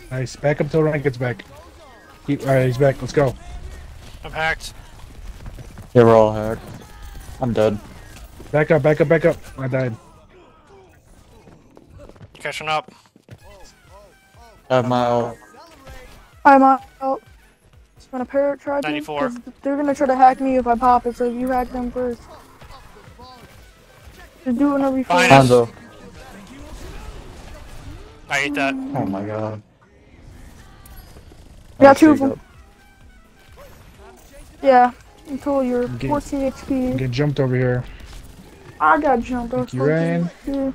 Nice. Back up till Ryan gets back. Keep, all right, he's back. Let's go. I'm hacked. Yeah, we're all hacked. I'm dead. Back up. Back up. Back up. I died. Catching up. I have my ult. I'm out. Gonna parrot try to. 94. 'cause They're gonna try to hack me if I pop it, so you hack them first. Just do it whenever you feel Fine. I ate that. Oh my god. Got two of them. you Yeah. Until you're Okay. 14 HP. Get jumped over here. I got jumped. I was you, Ryan. Yeah. go.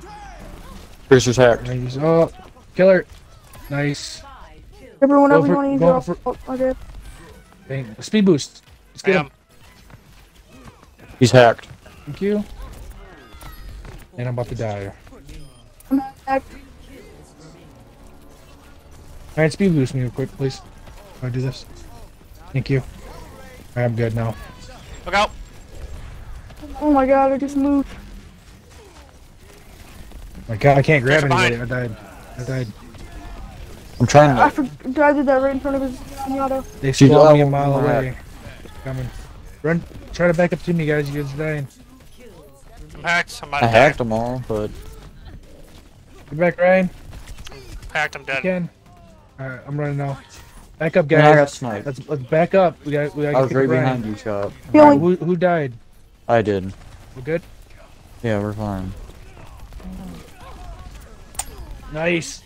Tracer's hacked. Nice. Oh, killer. Nice. Five. Everyone, Go else for- want to use go your for- oh, okay. Bang. Speed boost. Let's get him. He's hacked. Thank you. And I'm about to die. I'm hacked. Alright, speed boost me real quick, please. Can I do this? Thank you. Alright, I'm good now. Look out. Oh my god, I just moved. My god, I can't grab There's anybody. I died. I died. I'm trying I to. I did that right in front of his Zenyatta. They She's spawned me a mile Alright. away. Coming. Run. Try to back up to me, guys. You guys are dying. I'm hacked. I'm out I of hacked them all, but Get back, Ryan. Hacked. I'm You dead. can. Alright, I'm running now. Back up, yeah, I got guys. sniped. Let's let's back up. We got we got. I was right behind you, Chop. Alright, who who died? I did. We're good. Yeah, we're fine. Nice.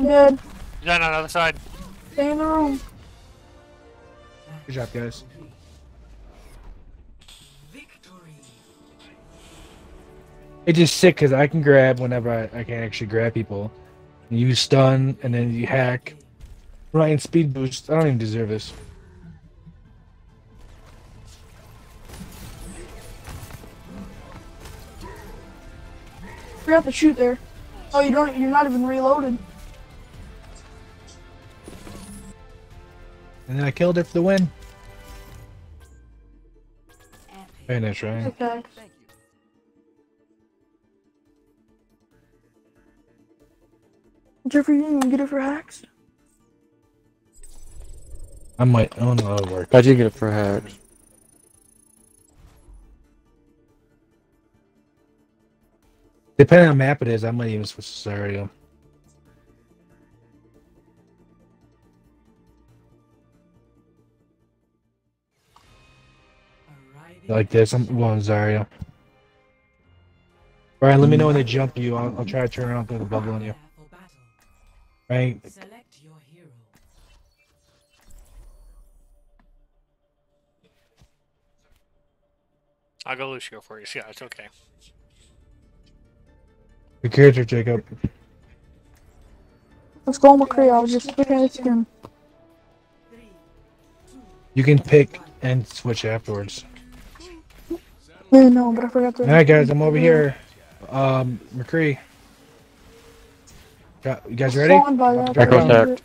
I'm dead. Jen on the other side. Stay in the room. Good job, guys. Victory. It's just sick because I can grab whenever I, I can actually grab people. You stun and then you hack. Ryan speed boost. I don't even deserve this. Forgot to shoot there. Oh, you don't. You're not even reloaded. And then I killed it for the win. Very nice, right? Okay. Jeffrey, you didn't even get it for hacks. I might. Oh no, that'll work. I did get it for hacks. Depending on map it is, I might even switch to Zarya. like this. I'm going Zarya. Alright, let me know when they jump you. I'll, I'll try to turn around through the bubble on you. Right? I'll go Lucio for you. Yeah, it's okay. Be character, Jacob. Let's go on McCree. I was just looking at skin. You can pick and switch afterwards. Yeah, no, but I forgot to. All right, guys, I'm over here. Um, McCree. Got, you guys ready? Spawn by that. Echo stack.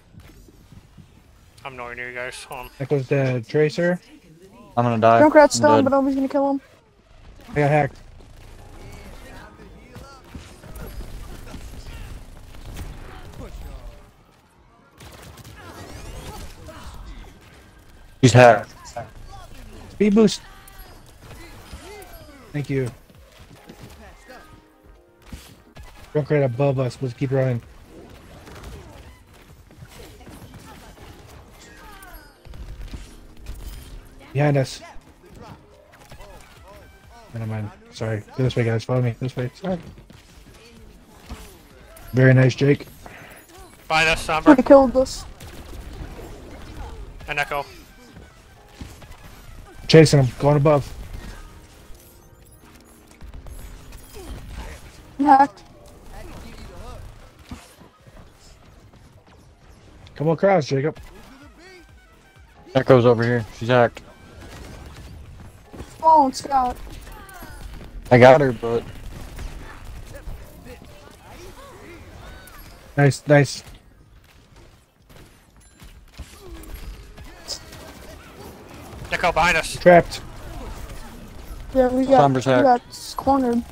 I'm nowhere near you guys. Hold on. That goes the tracer. I'm gonna die. Junkrat's I'm stone, dead. but nobody's gonna kill him. I got hacked. He's hacked. Speed boost. Thank you. Right above us. Let's keep running. Behind us. Never mind. Sorry. Go this way, guys. Follow me. This way. Sorry. Very nice, Jake. Behind us, Somber. Somebody killed us. And Echo. Chasing him. Going above. Hacked. Come across, Jacob. Echo's over here. She's hacked. Oh, and Scott. I got her, but Nice, nice. Echo behind us. Trapped. Yeah, we got, Somber's we hacked. got cornered.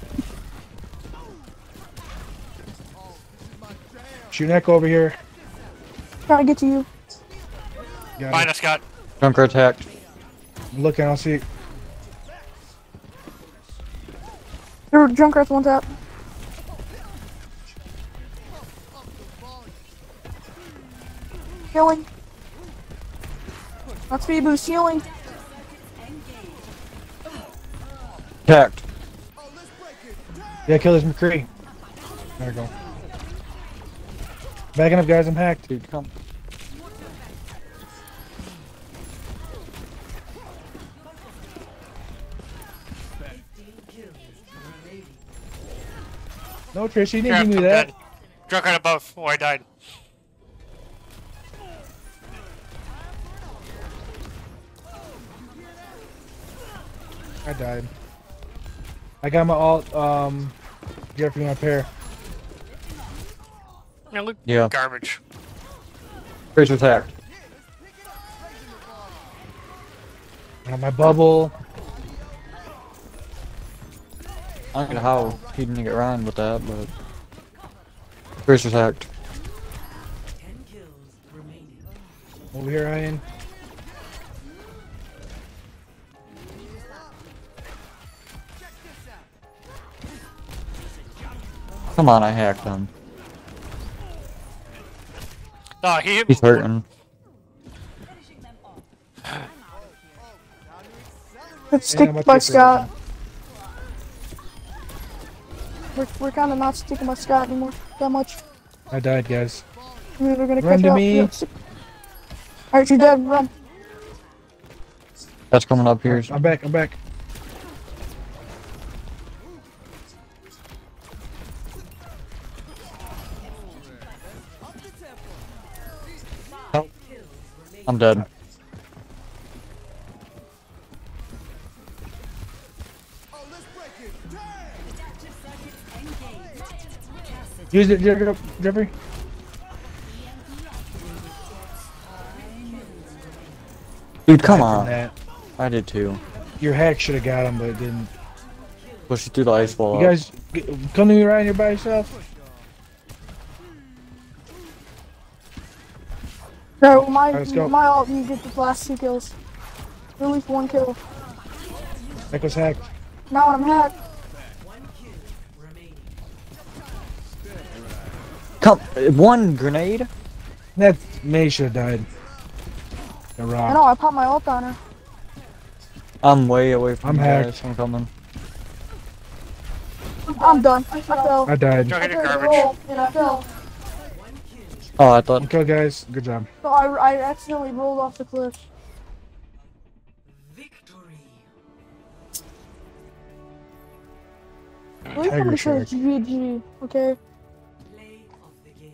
Shooting Echo over here. Trying to get to you. Got Behind him. us, Scott. Junkrat's hacked. I'm looking. I'll see. Your Junkrat's one tap. Healing. Not speed boost, healing. Hacked. Yeah, kill this McCree. There we go. Backing up, guys. I'm hacked. Dude, come. No, Trish, you didn't Here, give me I'm that. dead. Junkrat above. Oh, I died. I died. I got my alt. Um, Jeffrey my pair. Yeah, look. Yeah. Garbage. Tracer's hacked. I got my bubble. I don't know how he didn't get around with that, but Tracer's hacked. Ten kills remaining. Over here, Ian. Come on, I hacked him. No, he hit He's hurting. Let's Yeah, stick I'm by Scott. We're, we're kind of not sticking by Scott anymore that much. I died, guys. I mean, they're gonna Run catch to up. me. Yeah, stick- Alright, you're dead. Run. That's coming up here. I'm back. I'm back. I'm dead. Use it, Jeffrey. Dude, come on. That. I did too. Your hack should have got him, but it didn't. Push it through the ice wall. You guys, come to me, Ryan. You're by yourself. No, my let's go. my ult, you get the last two kills. At least one kill. Echo's hacked. Now I'm hacked. Come, one grenade. That Mei should have died. The I rock. know, I popped my ult on her. I'm way away from I'm hacked. guys. I'm coming. I'm done. I fell. I died. Drunk I hit tried to garbage. I fell. Oh, I thought. Okay, guys. Good job. So I, I accidentally rolled off the cliff. Victory. At least Tiger somebody Shark. says GG, okay? Play of the game.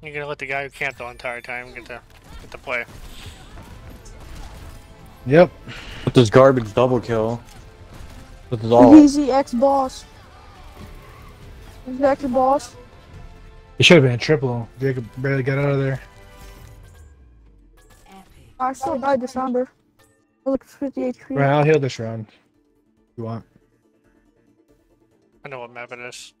You're gonna let the guy who can't the entire time get to get to play. Yep. With this garbage double kill. With his all. He's the ex-boss. He's the ex-boss. It should have been a triple. Jacob barely got out of there. I still died December. I look 50 HP. Right, I'll heal this round. If you want. I know what map it is.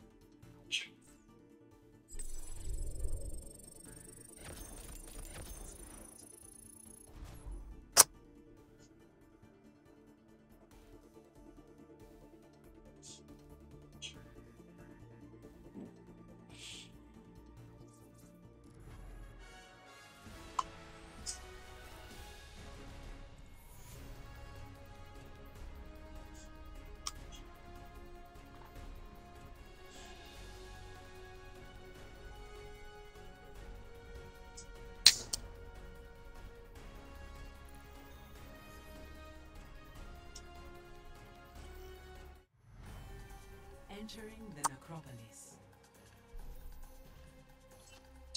Entering the necropolis.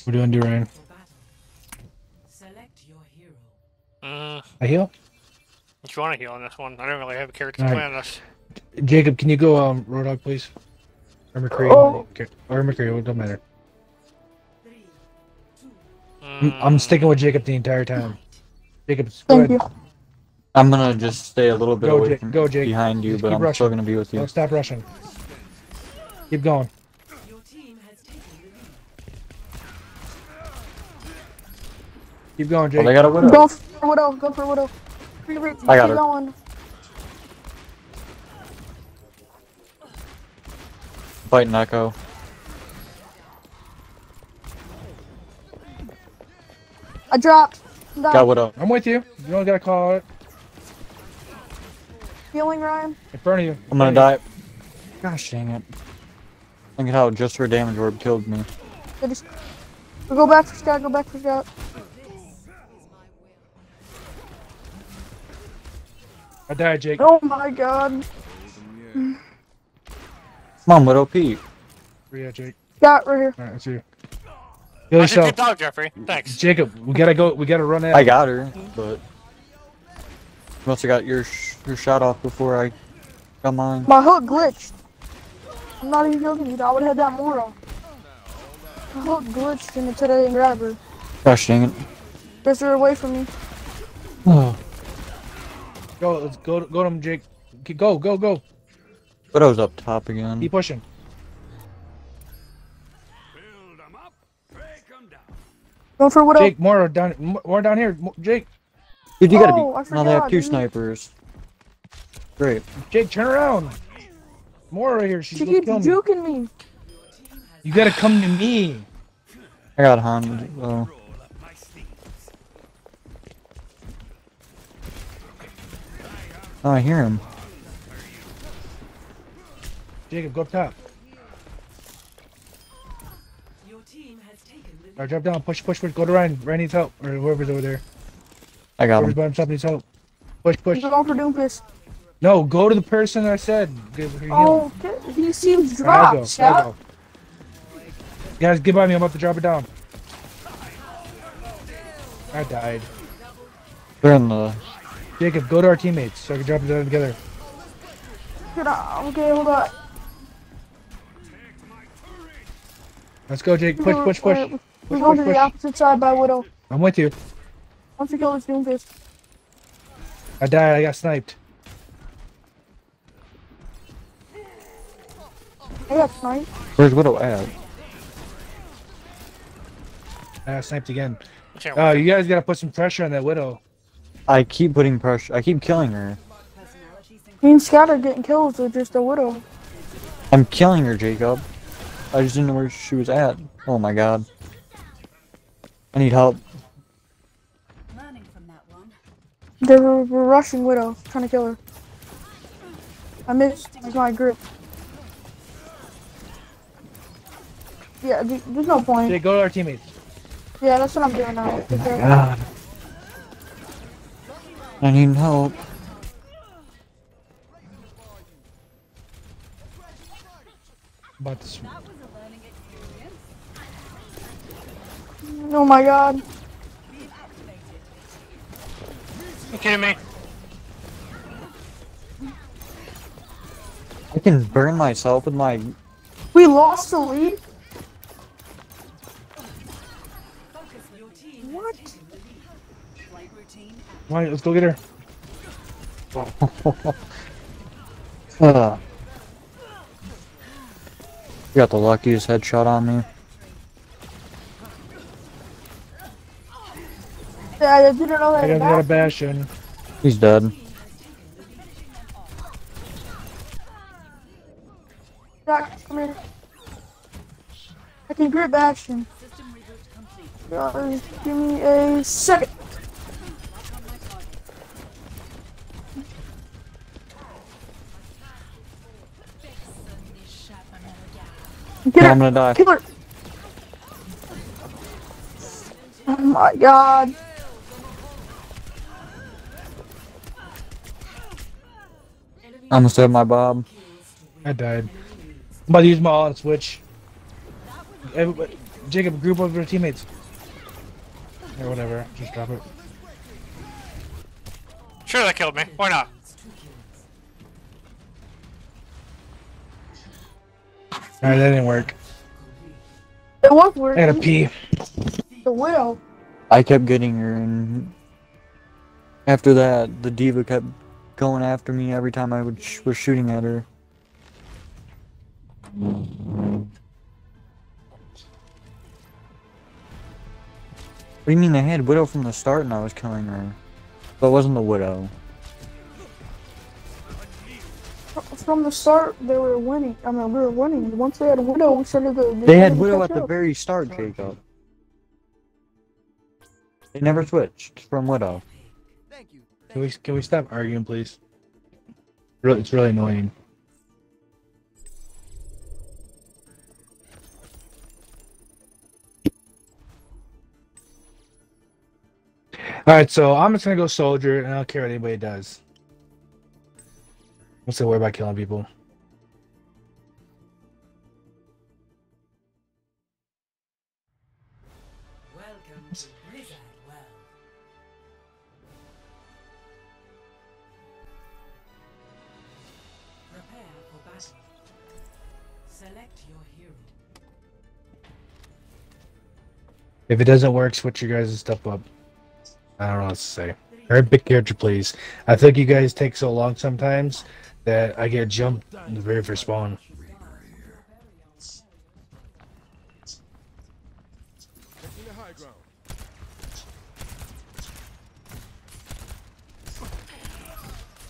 What do you want to do, Ryan? Select your hero. Mm, I heal? if you want to heal on this one, I don't really have a character to Alright. play on this. Jacob, can you go um Roadhog, please? Or McCree? Oh. Okay. Or McCree, it don't matter. Three, two, I'm, I'm Mm, sticking with Jacob the entire time. Jacob, go Thank ahead. you. I'm gonna just stay a little bit Go, away Jake, from go, Jake. behind you, Just but I'm rushing. still gonna be with you. Don't stop rushing. Keep going. your team has taken the. Keep going, Oh, Jake. they got a widow. Go for Widow. Go for Widow. Keep it- I got keep her. going. Fighting Echo. I dropped. Died. Got widow. I'm with you. You don't gotta call it. Healing Ryan. In front of you. I'm gonna die. Gosh dang it. Look at how just her damage orb killed me. They just go back for scout. Go back for scout. I died, Jake. Oh my god. Come on, Widow Pete. Where you at, Jake? Scout right here. Alright, let's see. Heal I should yourself. keep out, Jeffrey. Thanks. Jacob, we gotta go. We gotta run out. I got her, but you must have got your sh your shot off before I got mine. My hook glitched. I'm not even joking. you. I would have had that more. My hook oh, glitched and it said I grab her. Gosh dang it. Gets her away from me. Oh, *sighs* Go. Let's go. Go to him, Jake. Keep- Go. Go. Go. Widow's up top again. Keep pushing. Build 'em up, break 'em down. Going for Widow. Jake, more down. More down here. Mo- Jake. Dude, you gotta Oh, I be. No, they have two dude. snipers. Great. Jake, turn around. More right here. She's She keeps kill me. juking me. You gotta come to me. I got Han. Oh. Roll up my sleeves. oh, I hear him. Jacob, go up top. Your team has taken the lead. Alright, drop down. Push, push, push. Go to Ryan. Ryan needs help. Or whoever's over there. I got Whoever's him. by himself needs help. Push, push. I'm going for Doomfist. No, go to the person I said. Give her heal. Oh, okay. he seems Alright, I'll go. dropped. I'll go. Guys, get by me. I'm about to drop it down. I died. They're in the. Jacob, go to our teammates so I can drop it down together. Okay, hold on. Let's go, Jake. Push, push, push. We're Push, going push, to the opposite side by Widow. I'm with you. Once we kill this Doomfist. I died. I got sniped. I got sniped. Where's Widow at? I got sniped again. Can't Oh, you guys gotta put some pressure on that widow. I keep putting pressure. I keep killing her. And Me and Scout are getting kills with just a Widow. I'm killing her, Jacob. I just didn't know where she was at. Oh my god. I need help. Learning from that one. They were, were rushing Widow, trying to kill her. I missed my grip. Yeah, there's no point. Jake, go to our teammates. Yeah, that's what I'm doing now. Oh Take care. God. I need help. about this. Oh my god. You kidding me? I can burn myself with my. We lost the lead? Your team What? flight routine Come on, let's go get her. *laughs* uh, you got the luckiest headshot on me. I didn't know I got, got a back. bastion. He's dead. Jack, come here. I can grip action. System reboot complete. Guys, give me a second. Get Yeah, her. I'm gonna die. Kill her. Oh my god. I almost had my bob. I died. I'm about to use my all on switch. Everybody, Jacob, group of your teammates. Or whatever. Just drop it. Sure, that killed me. Why not? Alright, that didn't work. It was working. I working. gotta pee. The widow. I kept getting her, and after that, the D.Va kept going after me every time I would sh- was shooting at her. What do you mean they had Widow from the start and I was killing her? But it wasn't the Widow. From the start, they were winning. I mean, we were winning. Once they had a widow, we started to. They had Widow catch at the very start, Jacob. They never switched from Widow. Thank you. Can we can we stop arguing, please? Really, it's really annoying. All right, so I'm just gonna go soldier, and I don't care what anybody does. Prepare for battle. Select your hero. If it doesn't work, switch your guys' stuff up. I don't know what to say. Alright, big character, please. I think you guys take so long sometimes that I get jumped in the very first spawn. Taking the high ground.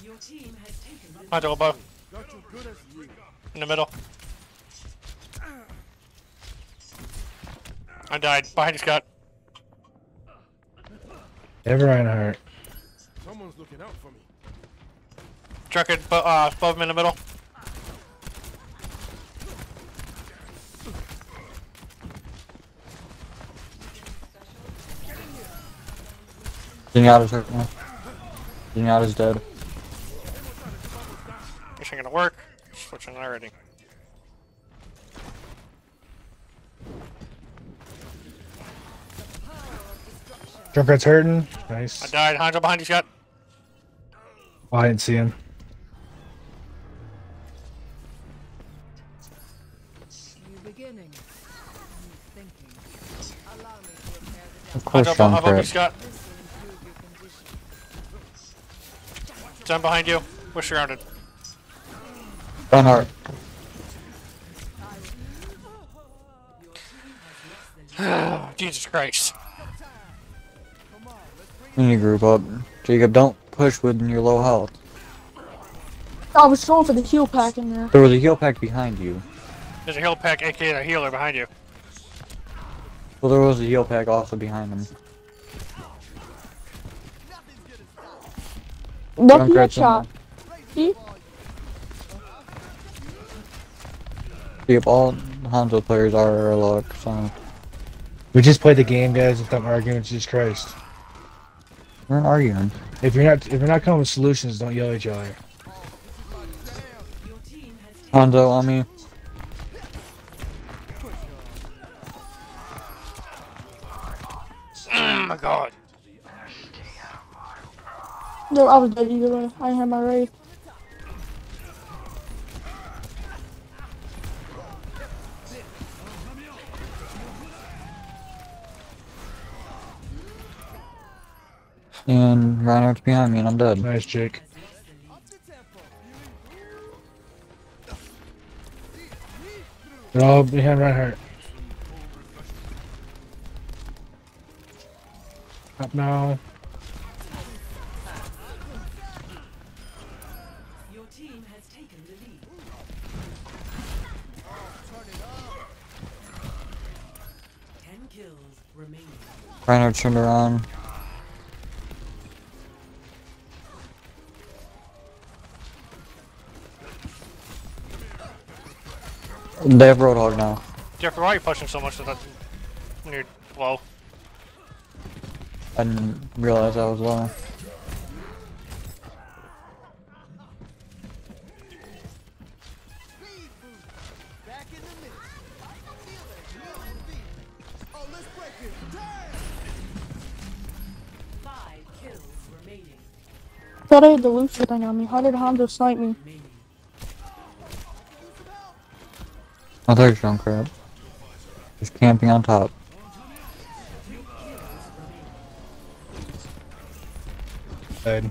Your team has taken the Hunter above. Got you good as new. In the middle. I died. Behind you, Scott. Never Reinhardt. Someone's looking out for me. Truck it, uh, above him in the middle. Zenyatta's hurt now. Zenyatta's dead. This ain't gonna work. Switching already. Junkrat's hurting. Nice. I died. Hanzo behind you, Scott. Oh, I didn't see him. The Of damage. course, Hanzo above, above you, Junkrat. Scott. This will improve your condition. Zen behind you. We're surrounded. Reinhardt. *sighs* Jesus Christ. We need to group up. Jacob, don't push with your low health. I was going for the heal pack in there. There was a heal pack behind you. There's a heal pack, aka a healer behind you. Well, there was a heal pack also behind him. Lucky Junkrat's in headshot. See? Jacob, all Hanzo players are luck, so We just played the game, guys. Stop arguing. Jesus Christ. we're not arguing. If you're not if you're not coming with solutions, don't yell at each other. Your team has Hanzo on me. No, I was dead either way. I didn't have my raid. And Reinhardt's behind me and I'm dead. Nice, Jake. They're all behind Reinhardt. Up now. Reinhardt turned around. They have Roadhog now. Jeffrey, why are you pushing so much that when you're low? I didn't realize I was low. Thought I had the Lucio thing on me. How did Hanzo snipe me? Oh, there's Junkrat. He's camping on top. Died.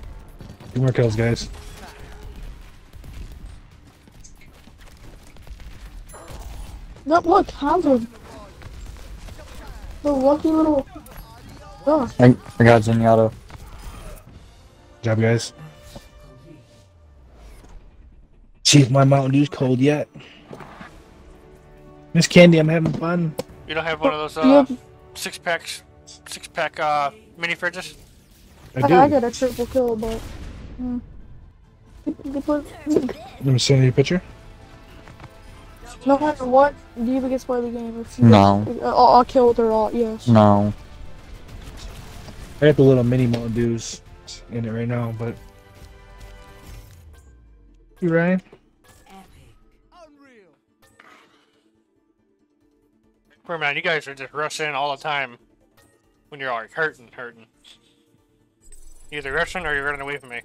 Two more kills, guys. Yep, look, Hanzo. The lucky little. Oh, I, I got Zenyatta. Good job, guys. See if my Mountain Dew's cold yet. Miss Candy, I'm having fun. You don't have one of those uh, have- six packs, six pack uh, mini fridges? I I, do. I got a triple kill, but. Mm. They put- Let me send you a picture. No matter what, D.Va gets by the game. If she No. gets- I'll, I'll kill with her all, yes. No. I got the little mini Mountain Dews in it right now, but. You Ryan? Epic. Poor man, you guys are just rushing all the time when you're like hurting, hurting. Either rushing or you're running away from me.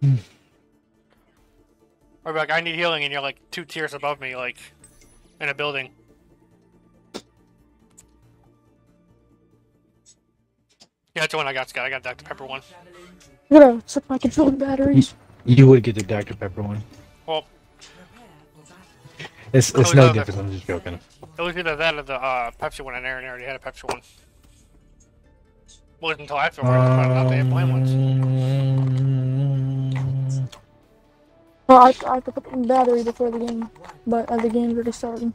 Hmm. Or be like, I need healing, and you're like two tiers above me, like in a building. Yeah, that's the one I got, Scott. I got Dr. Pepper one. I gotta check my controller batteries. You would get the Dr. Pepper one. Well, It's it's no no, difference. I'm just joking. it was either that or the uh, Pepsi one, and Aaron already had a Pepsi one. Wasn't until afterwards I found out they had plain ones. Um, Well, I, I have put in battery before the game, but uh, the game's already starting.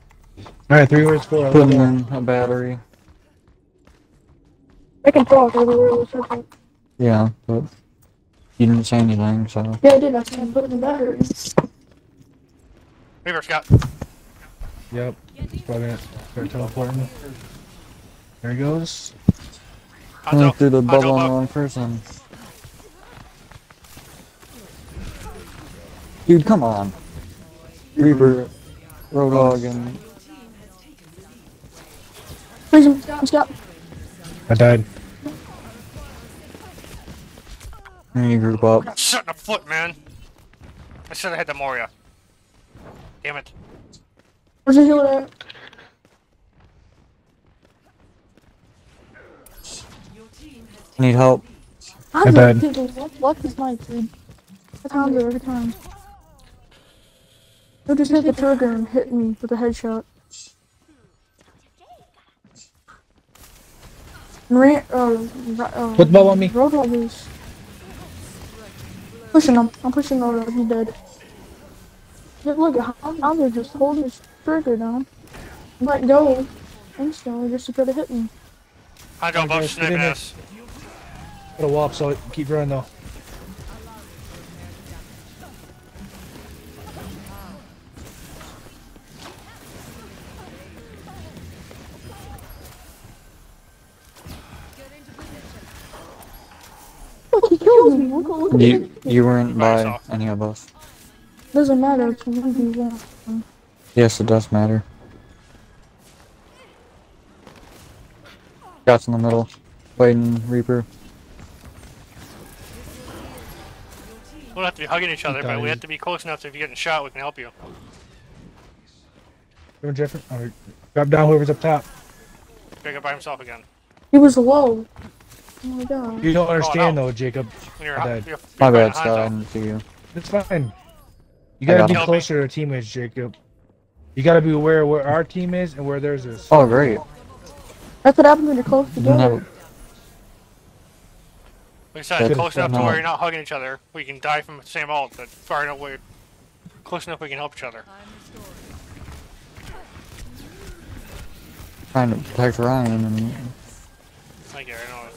All right, three words for Putting in a battery. I can talk everywhere. It's okay. Yeah, but you didn't say anything, so. Yeah, I did. I can put in batteries. Reaper, Scott. Yep. Probably gonna start teleporting. There he goes. I went through the Hanzo, bubble on the wrong person. Dude, come on. Reaper, Roadhog, and Please, um, Scott. I died. and you group up. Shut the foot, man. I should have had the Moira. Damn it. Where's the healer at? Your team has I need help. I'm died. Dude, what, what is my dude? That's Hanzo every time. He'll just hit the trigger and hit me with a headshot. Maria, uh, Ri- uh, Put the on me. Roadhog is pushing him. I'm pushing Roadhog. He's dead. Just look at how Hanzo just holding his trigger down. Let go instantly just to try to hit me. I above guys, get sniping in there. us. Got a walk, so keep running though. he killed me. Look, you, you weren't by any of us. Doesn't matter. It's one Yes, it does matter. Scott's in the middle, waiting Reaper. We don't have to be hugging each other, but we have to be close enough to if you're getting shot, we can help you. You're different. All right. Grab down whoever's up top. Pick up by himself again. He was low. Oh my god. You don't understand no. though, Jacob. You're, I hu- died. you're, My you're bad, fighting Scott. I Hanzo. didn't see you. It's fine. You gotta be him. closer to your teammates, Jacob. You gotta be aware of where our team is and where theirs is. Oh, great. That's what happens when you're close Didn't have- together. Like I said, Good. close enough to where you're not hugging each other. We can die from the same ult, but far enough where close enough we can help each other. I'm trying to protect Ryan and I get it, I know.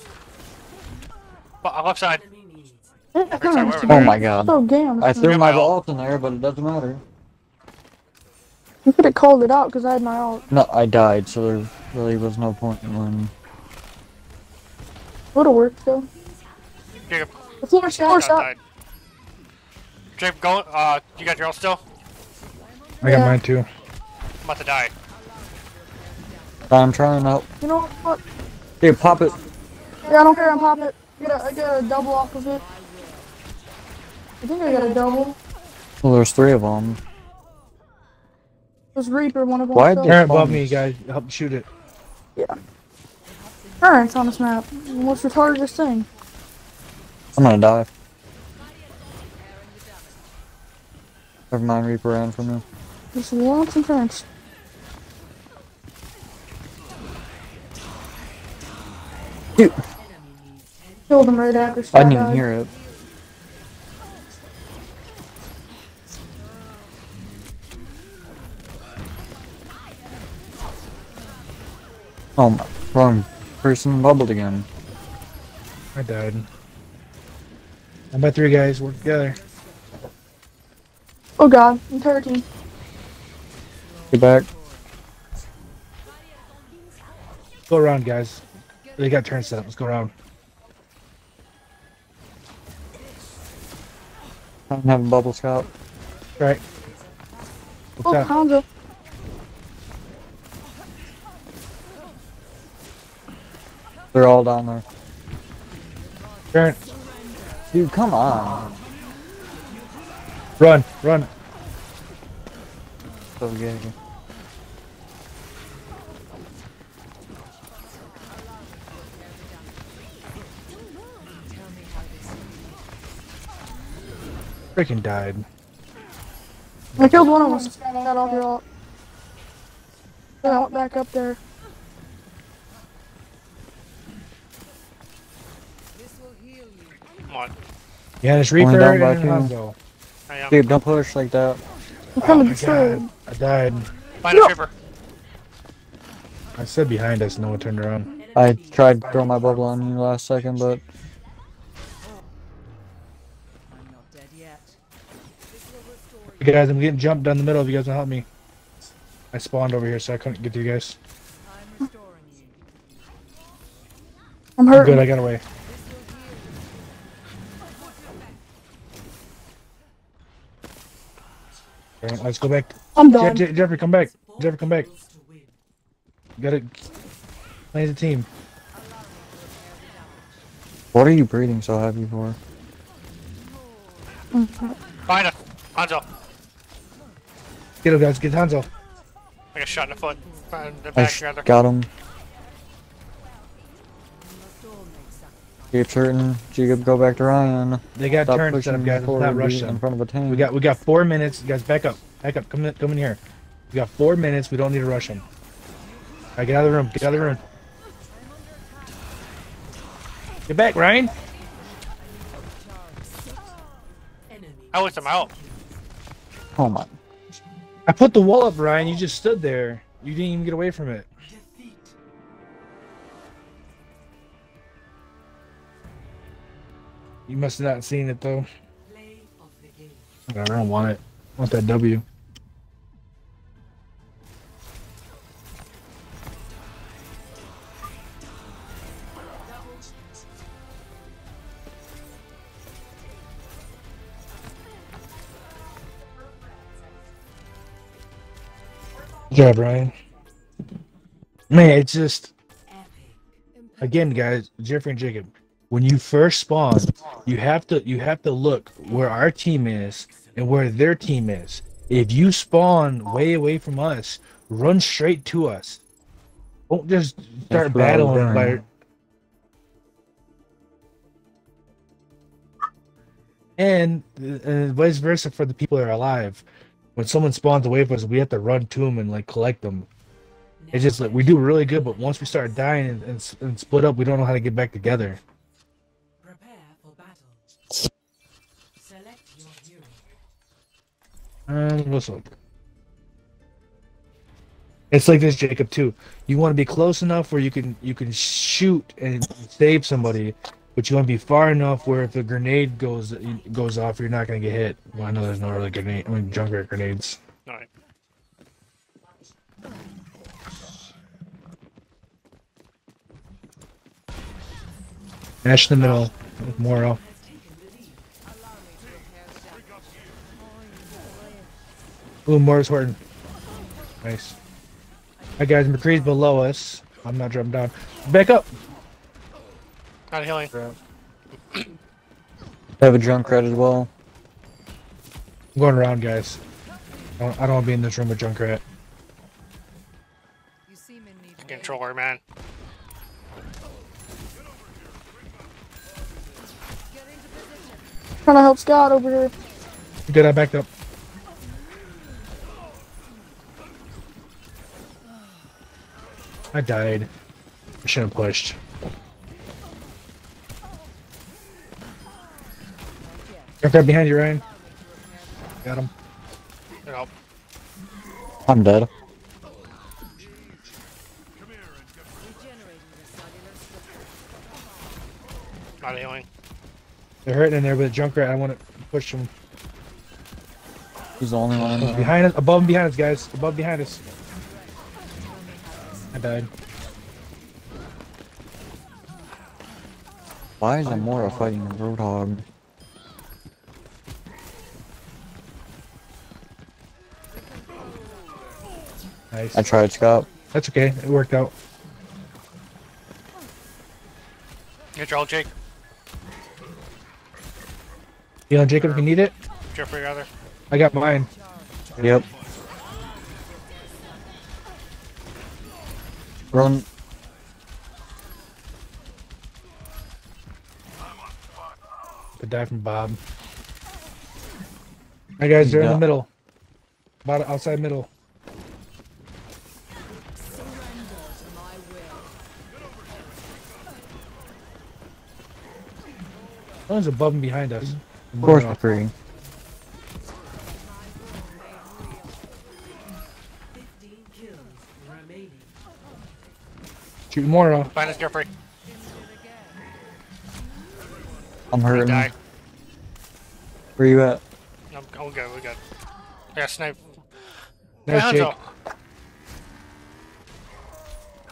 But uh, left side. Enemy needs. I Sorry, can't where understand. Oh my god. So damn. I threw my my ult. ult in there, but it doesn't matter. You could have called it out because I had my ult. No, I died, so there really was no point in when. Would have worked though. Jacob, The floor floor Scott shot. died. Jacob, go. Uh, you got your ult still? I got Yeah. mine too. I'm about to die. I'm trying out. You know what? Dude, pop it. Yeah, I don't care. I'm pop it. I got a, I got a double off of it. I think I got a double. Well, there's three of them. This Reaper, one of them. Why so- did- Parent above me, guys. Help shoot it. Alright, on this map. The most retarded thing. I'm gonna die. Never mind, Reaper ran from me. Just lots and turns. Dude, Killed him right after. I Scott didn't even died. hear it. Oh my, wrong person bubbled again. I died. I'm by three guys. Work together. Oh god, entire team. Get back. Go around, guys. They got turn set up. Let's go around. I don't have a bubble scout. Right. Oh, What's up? Hanzo. They're all down there. Turn. Dude, come on. Run. Run. So gay. Freaking died. I killed one of them. Got off your ult. Then I went back up there. This will heal you. Come on. Yeah, it's Going Reaper down by and two. Hanzo. Dude, don't push like that. I'm coming oh my to trade. God. I died. Find a tripper. I said behind us. No one turned around. I tried to throw my bubble on you last second, but guys, I'm getting jumped down the middle. If you guys want to help me. I spawned over here, so I couldn't get to you guys. I'm restoring you. I'm I'm good. I got away. Alright, let's go back. I'm done. Je- Jeffrey, come back. Jeffrey, come back. Wants to win. You gotta play as a team. what are you breathing so heavy for? Find us. Hanzo. Get him, guys. Get Hanzo. I got shot in the foot. Find the I back sh- rather. got him. Must all make sacrifices. Keep certain. Jacob, go back to Ryan. They got Stop turns set up, guys. Let's not rush be in front of a tank. We got we got four minutes. Guys, back up. Back up. Come in, come in here. We got four minutes. We don't need to rush them. All right, get out of the room. Get out of the room. Get back, Ryan. I was them out. Oh my. I put the wall up, Ryan. You just stood there. You didn't even get away from it. You must have not seen it though. Play of the game. I don't want it. I want that W. job, Ryan. Man, it's just again, guys, Jeffrey and Jacob, when you first spawn, you have to you have to look where our team is and where their team is. If you spawn way away from us, run straight to us. Don't just start battling by. And uh, vice versa for the people that are alive. When someone spawns away from us, we have to run to them and like collect them. It's just like we do really good, but once we start dying and, and, and split up, we don't know how to get back together. Um, what's up? It's like this, Jacob. Too. You want to be close enough where you can you can shoot and save somebody, but you want to be far enough where if the grenade goes goes off, you're not gonna get hit. Well, I know there's no really grenade. I mean, Junkrat grenades. Alright. Ashe in the middle. with Moro. Ooh, Moro's hurting. Nice. Alright, guys. McCree's below us. I'm not jumping down. Back up. Not healing. I have a Junkrat as well. I'm going around, guys. I don't, I don't want to be in this room with Junkrat. You seem in need Controller, man. Trying to help Scott over here. Good, I backed up. I died. I should have pushed. Junkrat behind you, Ryan. Got him. You I'm dead. regenerating the cellular structure. not healing. They're hurting in there, but Junkrat, I want to push him. He's the only one in. Behind us, above and behind us, guys. Above behind us. I died. Why is Amora fighting a Roadhog? Nice. I tried Scott. That's okay. It worked out. Get your all Jake. You know, Jacob, if you need it, Jeffrey, rather. I got mine. Yep. Run. The die from Bob. Alright, guys, they're in the middle. About outside middle. One's above and behind us. Of course, McCree. Fifteen kills remaining. Shoot more off. Find us, Jeffrey. I'm We hurting. die. Where you at? I'm, oh, we good, we good. Yeah, snipe. Nice, Hanzo. Jake.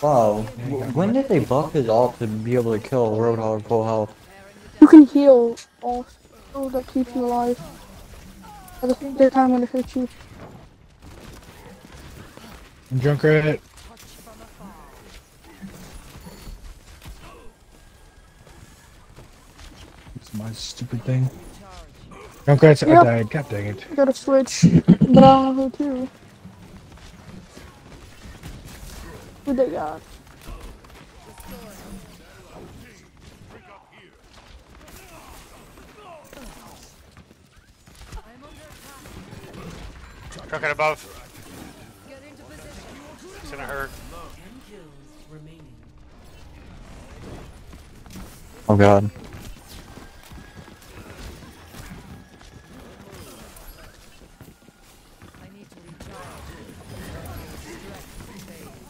Wow. When did they buff his ult to be able to kill Roadhog full health? You can heal all those that keep you alive. At the same time when it hits you. And Junkrat. It's my stupid thing. Junkrat's I Yep. died. God dang it. I got a switch, but I don't know who to. Who they got? It above. Get into. It's gonna hurt. Ten kills remaining. Oh god. I need to recharge. Strength fades.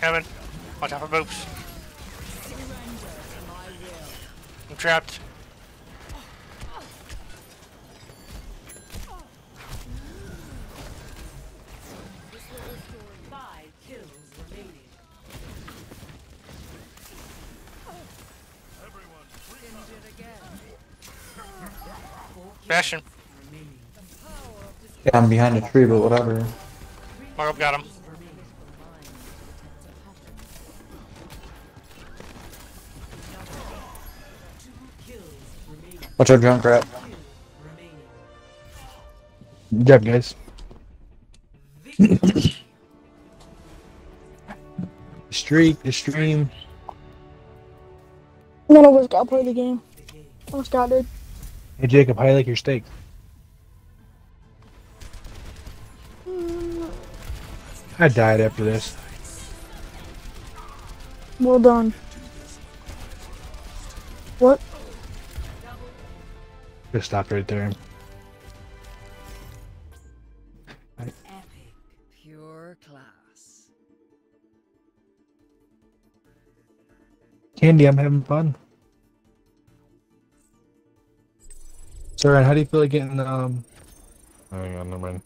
Kevin, watch out for boops. Trapped. Five kills remaining. Injured again. Bastion. Remaining. Power of Yeah, I'm behind a tree, but whatever. Mark got him. Watch out, Junkrat. Good job, guys. Streak, the stream. None of us got to play the game. Oh, Scott did. Hey, Jacob, how you like your steak? I died after this. Well done. Just stopped right there. Epic. Pure class. Candy, I'm having fun. Sorry, how do you feel like getting um? Hang on, never mind.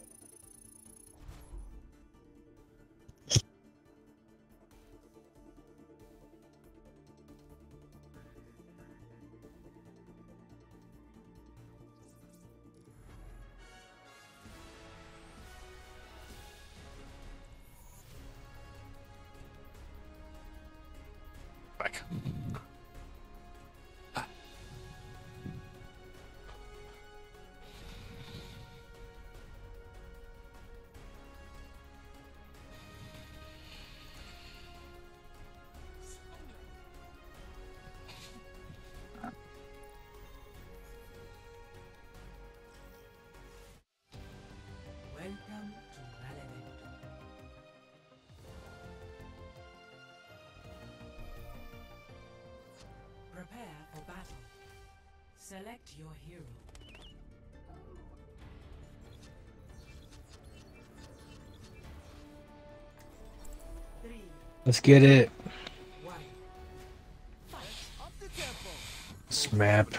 Battle. Select your hero. Let's get it. Smap.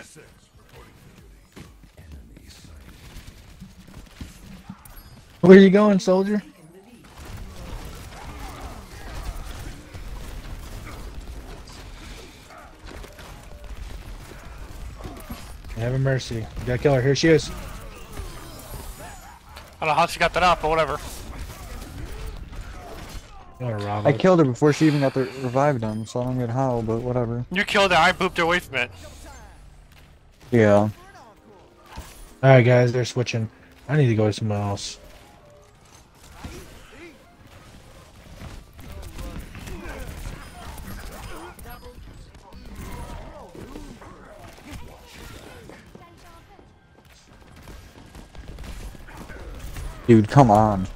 Where are you going, soldier? Have a mercy. You gotta kill her. Here she is. I don't know how she got that up, but whatever. You wanna rob I killed her before she even got the revived him, so I don't get how, but whatever. You killed her, I booped her away from it. Yeah. Alright, guys, they're switching. I need to go to someone else. Dude, come on.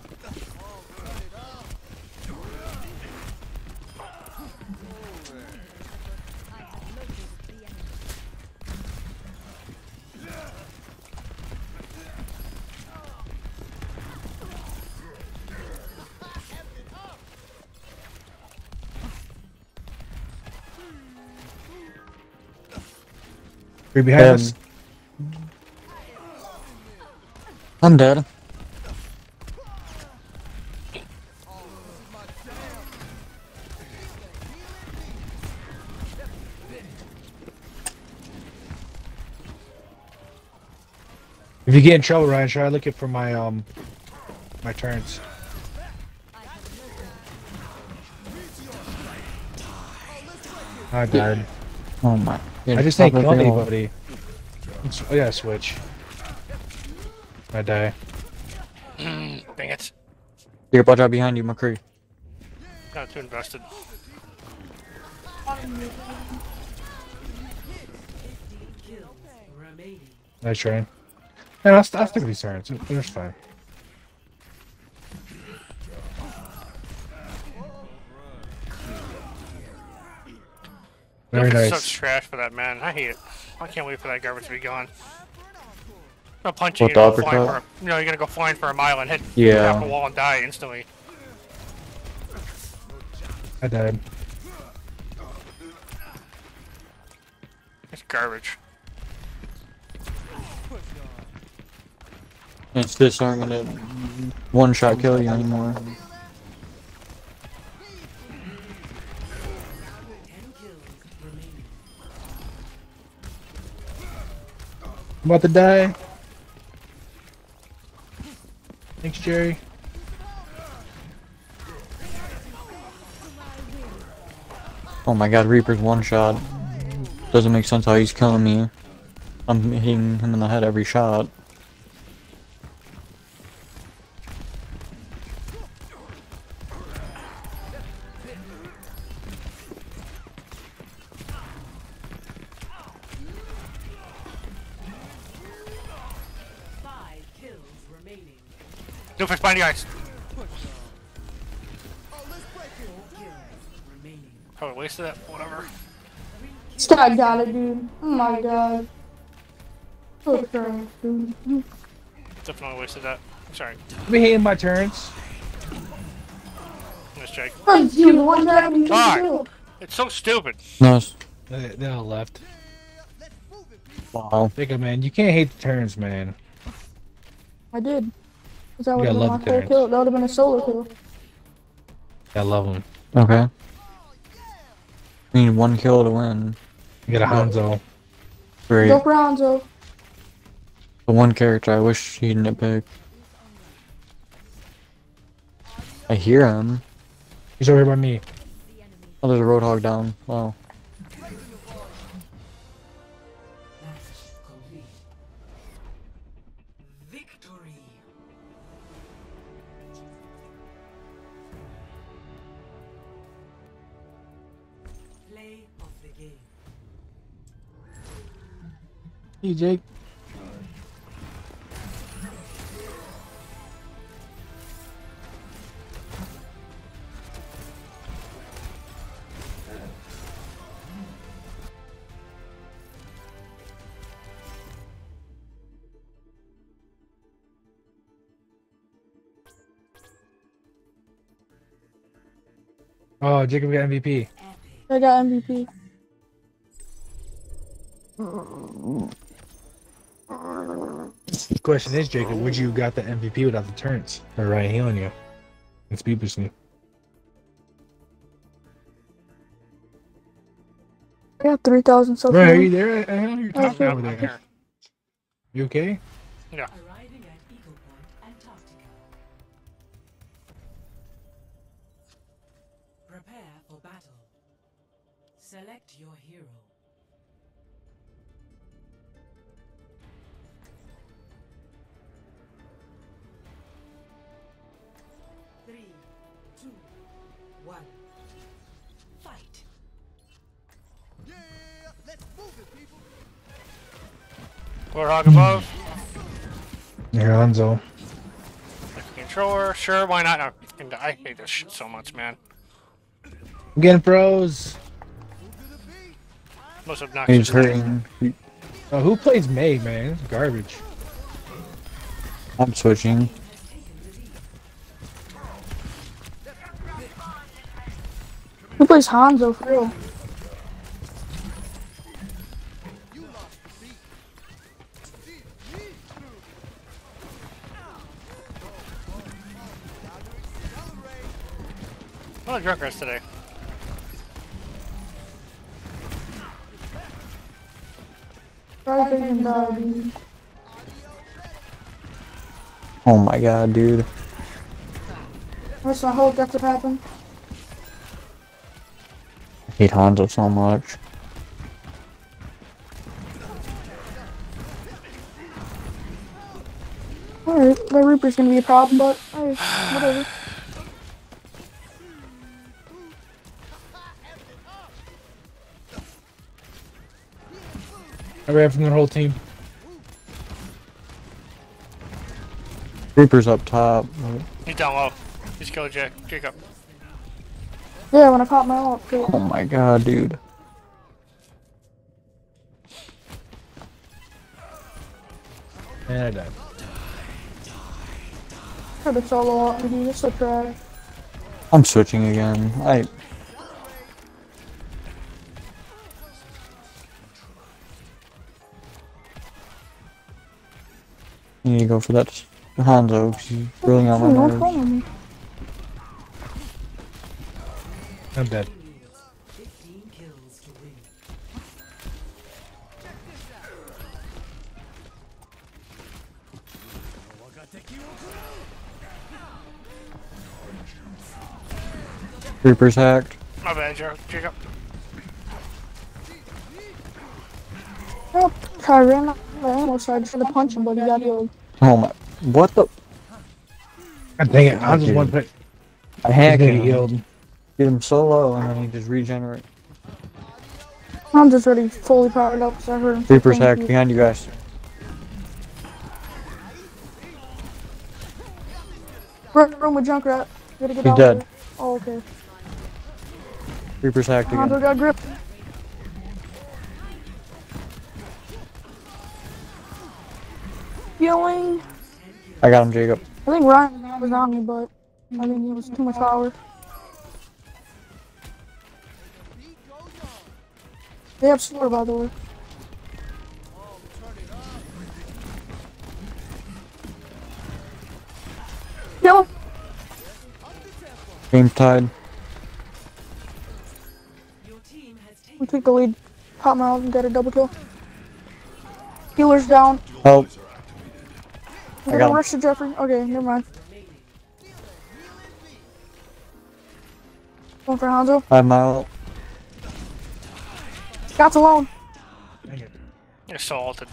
You're behind Um, us. I'm dead. If you get in trouble, Ryan, try looking for my um my turns. I died. Oh my. I just ain't killed anybody. It's- I gotta switch. I die. Dang it. Jacob, watch out behind you, McCree. Got too invested. Nice try. Yeah, I'll, st- I'll stick with these turns. It- It's fine. Very Looking nice. Such trash for that man. I hate it. I can't wait for that garbage to be gone. I'm punching What, you, the go flying for a, you know, you're gonna go flying for a mile and hit Yeah. half the wall and die instantly. I died. It's garbage. It's this aren't gonna one shot kill you anymore. Ten kills remaining. I'm about to die. Thanks, Jerry. Oh my god, Reaper's one shot. Doesn't make sense how he's killing me. I'm hitting him in the head every shot. Doofus behind guys. Four kills remaining. Probably wasted it. Whatever. This got it, dude. Oh my god. Oh, so trash, dude. Definitely wasted that. Sorry. Be hating my turns. Miss Jake. Oh, dude, the one guy you Fuck. can kill. It's so stupid. No, it's- They, they all left. wow. Think of man, you can't hate the turns, man. I did. Cause that would have been my love the full turns. kill. That would have been a solo kill. I love them. Okay. We need one kill to win. You got a Hanzo. Great. Go for Hanzo. The one character I wish he didn't pick. I hear him. He's over here by me. Oh, there's a Roadhog down. Wow. Hey, Jake. Oh, Jacob got MVP. I got MVP. The question is, Jacob, would you got the MVP without the turns? Or Ryan healing you? And speed boosting you. I got 3,000 subs. Right, are you there? I know you're talking Okay. over there. You okay? Arriving Warthog above. Yeah, Hanzo. Controller. Sure, why not? No, I hate this shit so much, man. I'm getting froze. Most obnoxious. He's hurting. Oh, who plays Mei, man? It's garbage. I'm switching. Who plays Hanzo for real? What a drunk rest today. Probably thinking die, dude. Oh my god, dude. That's I hope that's what happened. I hate Hanzo so much. Alright, the Reaper's gonna be a problem, but hey, whatever. I ran from the whole team. Reaper's up top. He's down low. He's killed Jack. Jacob. Yeah, when I pop my ult, too. Oh my god, dude. And I died. Tried to solo out, dude. It's so trash. I'm switching again. I. You need to go for that Hanzo, she's really on my nerves. I'm dead. Reaper's hacked. My bad, Jacob. Oh, sorry, ammo, so I just tried to punch him, but he got healed. Oh my. What the? God dang it! I just Okay. one put. I He's hacked gonna him. get healed. Get him so low and then he just regenerate. I'm just already fully powered up, so I heard him. Reaper's hacked behind you guys. Run, run with Junkrat. Gotta get He's out dead. There. Oh, okay. Reaper's hacked again. Hanzo again. got grip. Healing. I got him, Jacob. I think Ryan was on me, but I think he was too much power. They have Slur, by the way. Kill him. Game tied. Your team has taken We took the lead. Pop my and get a double kill. Healer's down. Help. I'm got gonna rush to Jeffrey. Okay, never mind. Going for Hanzo. I have my ult. Scott's alone. You're so altered.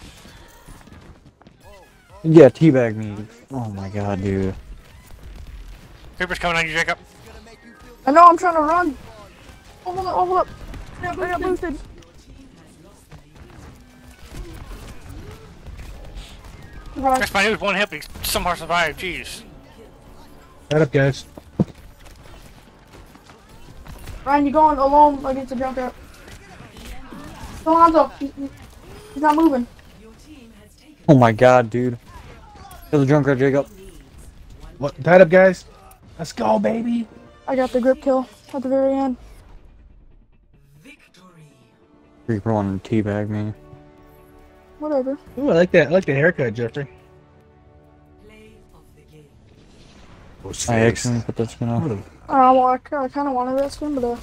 Yeah, teabag me. Oh my god, dude. Reaper's coming on you, Jacob. I know I'm trying to run. Oh, hold up, oh, hold up. I got, I got boosted. Right. Chris, my dude, one hit, but he somehow survived. Jeez. Head up, guys. Ryan, you going alone against the Junkrat. Go Hanzo. He- he- He's not moving. your team has taken Oh my god, dude. Kill the Junkrat, Jacob. What? Head up, guys. Let's go, baby. I got the grip kill at the very end. victory. Reaper wanted to teabag me. Whatever. Ooh, I like that. I like the haircut, Jeffrey. Play of the game. I accidentally put that skin on. Well, I, I kind of wanted that skin, but uh,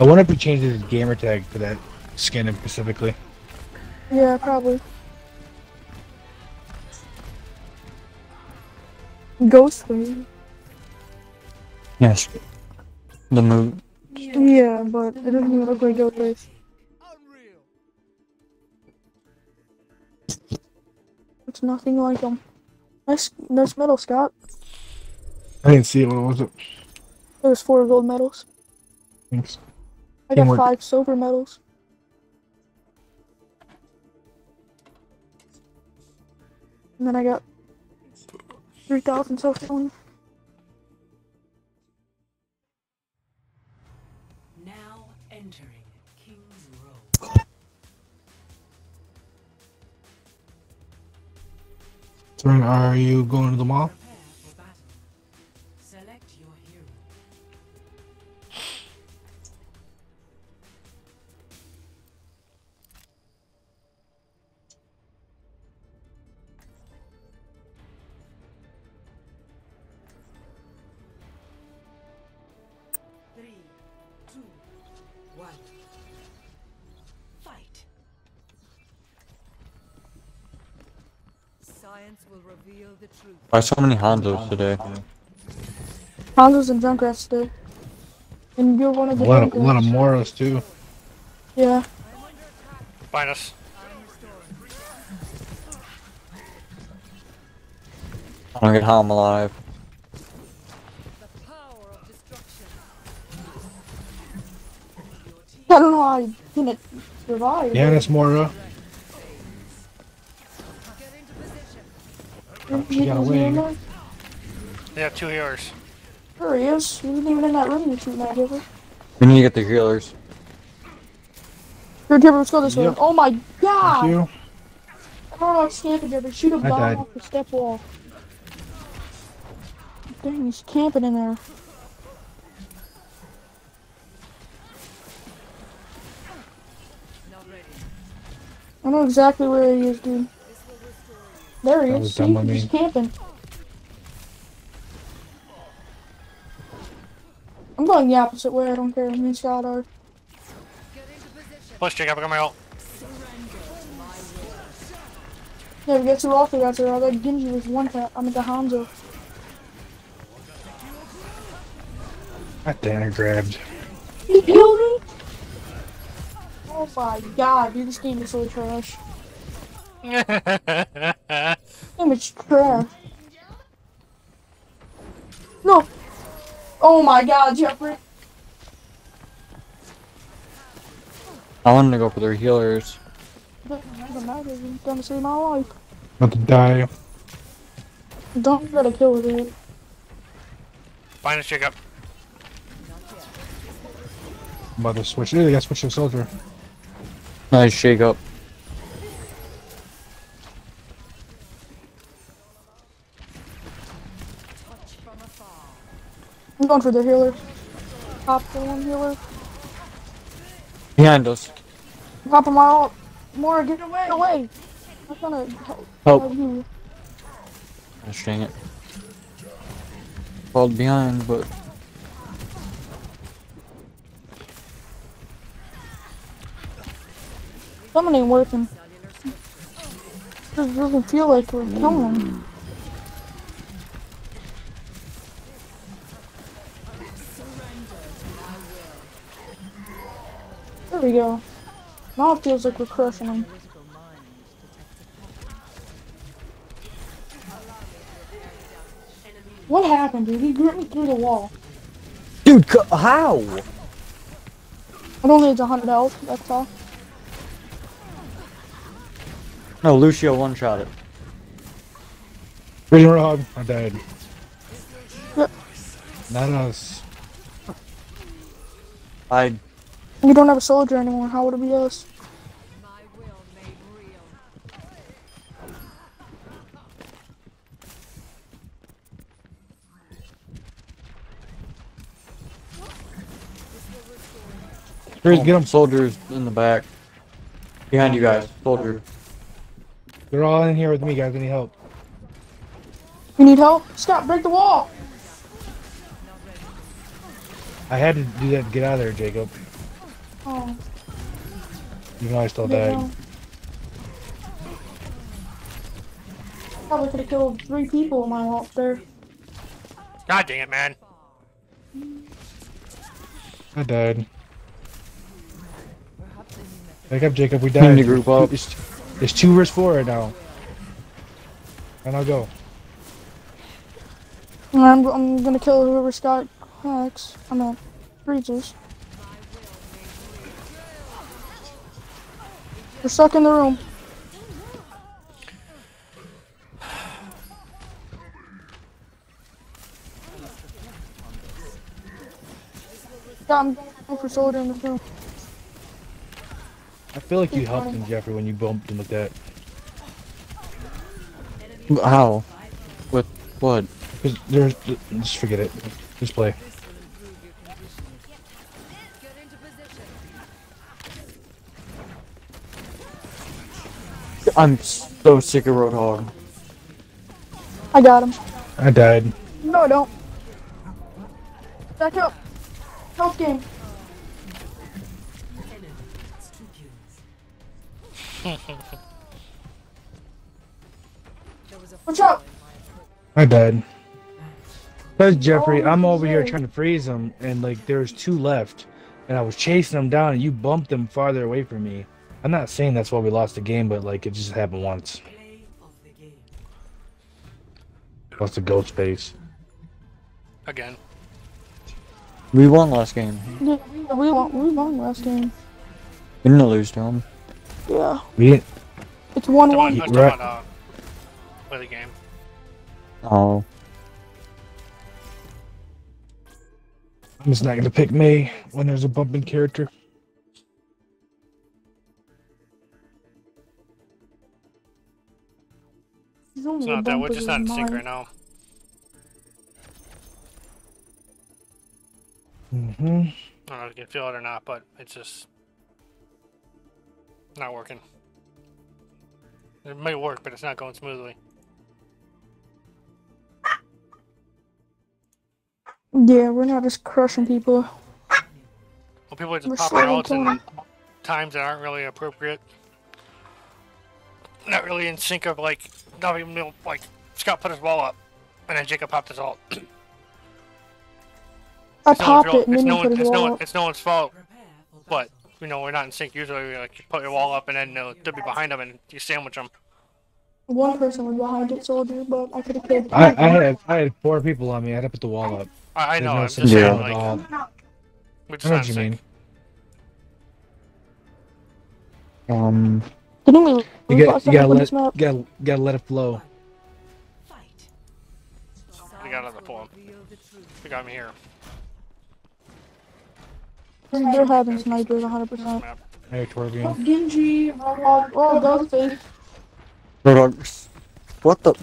I wonder if he changed his gamer tag for that skin specifically. yeah, probably. Ghost thing. Yes. The move. Yeah, but it doesn't even look like Ghostface. It's nothing like them. Nice, nice medal, Scott. I didn't see it. What was it? There's four gold medals. Thanks. I got Teamwork. five silver medals. And then I got 3,000 social. Are you going to the mall? Science will reveal the truth. Why so many Hanzos today? Hanzo's and Junkrats today. And you're one of A the lot of, a Junkrats. lot of Moiras too. Yeah. Find us. I don't get how I'm alive. The power of destruction. I don't know how I didn't survive. Yeah, that's uh, Didn't she he- got was he in away. They have two healers. Sure he is. He wasn't even in that room you two shooting at, Giver. We need to get the healers. Here, Giver, let's go this way. Oh my god! Thank god! you. Oh, I'm camping, Giver. Shoot a I bomb off the step wall. Dang, he's camping in there. I know exactly where he is, dude. There he That is. was See, he's me. camping. I'm going the opposite way. I don't care. Me and Scott are. Get into position. Push, Jacob. I got my ult. Yeah, we get two off the guys there. I got Genji with one tap. I'm at the Hanzo. God damn, I grabbed. He killed me? Oh my god, dude, this game is so trash. *laughs* This game is trash. No! Oh my god, Jeffrey. I wanted to go for their healers. Doesn't matter, he's gonna save my life. About to die. Don't get a kill with it. Find us, Jacob. I'm about to switch. Hey, I gotta switch to soldier. Nice shake up. Going for the healer. Top the one healer. Behind us. Popping my ult. More, get away, away. I'm gonna help Help. you. Gosh dang it. Called behind, but Something ain't working. It doesn't feel like we're killing There we go. Now it feels like we're crushing them. What happened, dude? He gripped me through the wall. dude, c- how? It only has 100 health, that's all. No, Lucio one shot it. Freezing Rob. I died. Yep. Not us. I We don't have a soldier anymore. How would it be us? My will made real. Freeze, get them. soldiers in the back. Behind you guys, soldier. They're all in here with me, guys. Any help? You need help? Scott, break the wall! I had to do that to get out of there, Jacob. Oh, Even though I still there you died. go. Probably could have killed three people in my ult there. God dang it, man. I died. Wake up, Jacob. We Team died. to group up. It's, it's two versus four right now. And I'll go. And I'm, I'm gonna kill whoever Scott hacks. I'm mean, freezes. We're stuck in the room. Yeah, I'm going for soldier in this room. I feel like you helped him, Jeffrey, when you bumped him with that. How? With what? Cause there's, just forget it. Just play. I'm so sick of Roadhog. I got him. I died. No, I don't. Back up. Health game. There *laughs* Watch out. I died. Cause Jeffrey, Oh, I'm over here trying to freeze them, and like there's two left, and I was chasing them down, and you bumped them farther away from me. I'm not saying that's why we lost the game, but like it just happened once. Play of the. Lost the ghost face. Again. We won last game. Yeah, we won. We won last game. We didn't lose to him. Yeah, We didn't. it's one one. let's Right. on, uh, play the game. Oh, I'm just not gonna pick me when there's a bumping character. Only It's not that, we're just not in than sync right now. Mm-hmm. I don't know if you can feel it or not, but it's just not working. It may work, but it's not going smoothly. Yeah, we're not just crushing people. Well, people are just We're popping slowly ults in times that aren't really appropriate. Not really in sync of like, not even know, like Scott put his wall up, and then Jacob popped his ult. I *clears throat* It's popped real- it and it's then no one, it's no wall one, up. it's no one's fault. But you know we're not in sync. Usually, like you put your wall up and then they'll, they'll be behind them and you sandwich them. One person was behind it, soldier, but I could have killed. I, I had I had four people on me. I had to put the wall up. I, I There's know. no I'm just Yeah. saying, at like all. we're I know what you sync. mean. Um, Didn't we lose You got, you gotta let this map? gotta gotta let it flow. fight. We got another pull. The truth. We got me here. They're having snipers 100%. Map. Hey, Torbjorn. Oh, Genji, oh, oh, Ghostface. Roadhog. What the?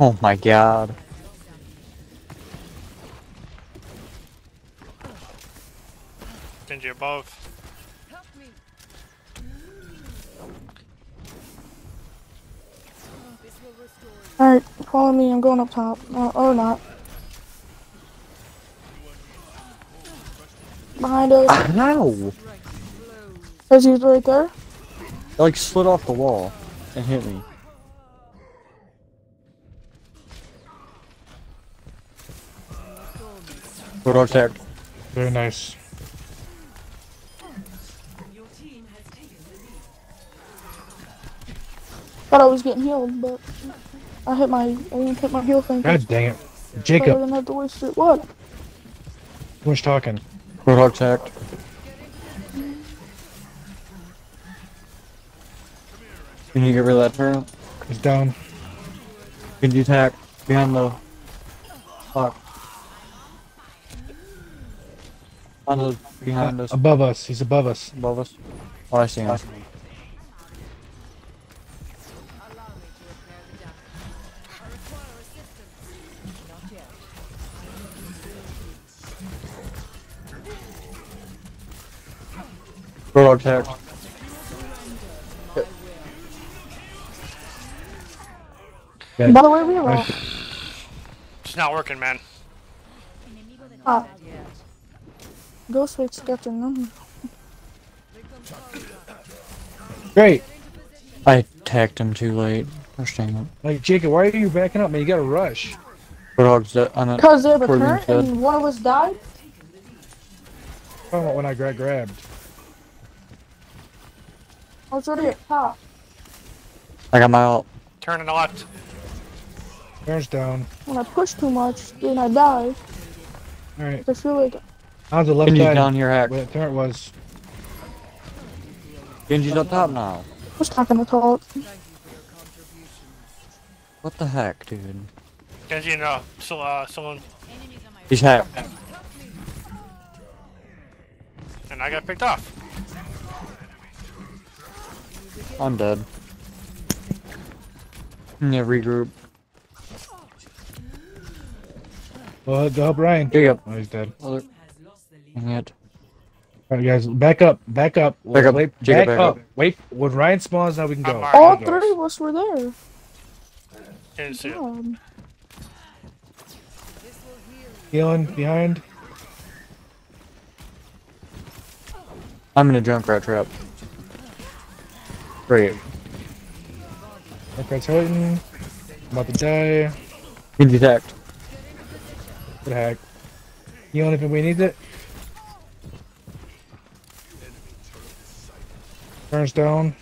Oh my god. Genji above. Help me. This will restore you. Alright, follow me. I'm going up top. Uh, or not. Behind us. *laughs* How? As he's right there. It like slid off the wall and hit me. Roadhog tech. Very nice. Your team has taken the lead. Thought I was getting healed, but I hit my. I didn't hit my heal thing. God dang it, So I Jacob. didn't have to waste it. What? Too much talking. Roadhog tech. Can you get rid of that turret? He's down. Can you attack behind the fuck? On the behind uh, us, Above us. He's above us. above us. Oh, I see him. Uh, Roadhog tech. Yeah. By the way, we lost. It's not working, man. Ah. Ghostface got your number. Great. I attacked him too late. Gosh dang it. Like Jacob, why are you backing up, man? You gotta rush. Roadhog's dead. Because they have a Torbjorn's turret and one of us died. Oh, when I got grabbed. I was already at top. I got my ult. Turn on the left. Turns down. When I push too much, then I die. All right. I feel like On the left Genji's side. down here, hack. Where the turret was. Genji's up top now. I was talking to talk. What the heck, dude? Genji and uh, Sol- uh, someone, He's hacked. and I got picked off. I'm dead. Yeah, regroup. Well, go help Ryan. Jacob. Oh, he's dead. Other. Has lost the lead. Dang it. All right, guys, back up, back up. Back up, Wait, Jacob, back back up. up. Wait, when Ryan spawns, now we can go. I'm. All Go. three of us were there. Didn't see Healing behind. I'm in a Junkrat trap. Great. That guy's hurting. I'm about to die. Genji attacked. What the heck? Healing if we need it. Turns down.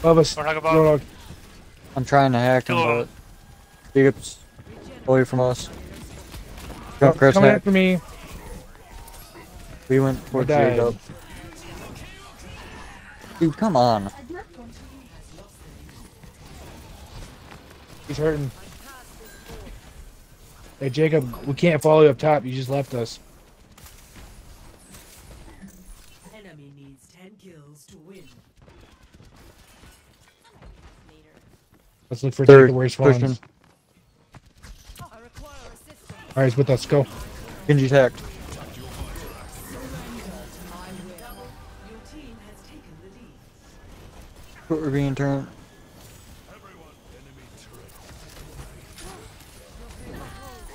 Above us. We're talking about- Roadhog. I'm trying to hack him, Hello. but Jacob's away from us. Junkrat's Coming hacked. after me. We went towards died. Jacob. Dude, come on. He's hurting. Hey Jacob, we can't follow you up top. You just left us. Enemy needs 10 kills to win. Let's look for Third, Jacob where he spawns. pushing. I require assistance. Alright, he's with us. Go. Genji attacked. Lead. But we're being turned.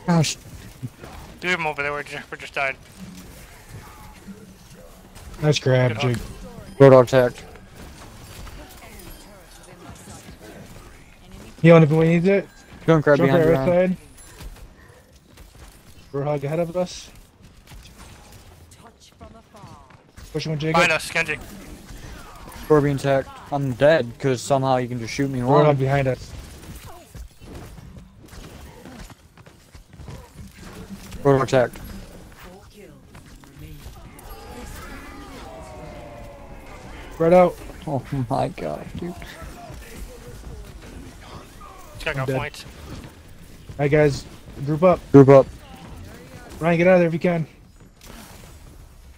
Gosh, Do him over there. We just, we just died. Nice grab, Good Jake. Roadhog attacked. Healing if we need it. Junkrat Jump behind right you. right Ryan. side. Roadhog ahead of us. Touch from afar. Pushing with Jacob. Behind us, Genji. Scorpion's hacked. I'm dead because somehow you can just shoot me Roadhog one. behind us. Roadhog's hacked. Four kills remain. Spread out. Oh my god, dude. He's got no I'm points. Alright, guys. Group up. Group up. Ryan, get out of there if you can.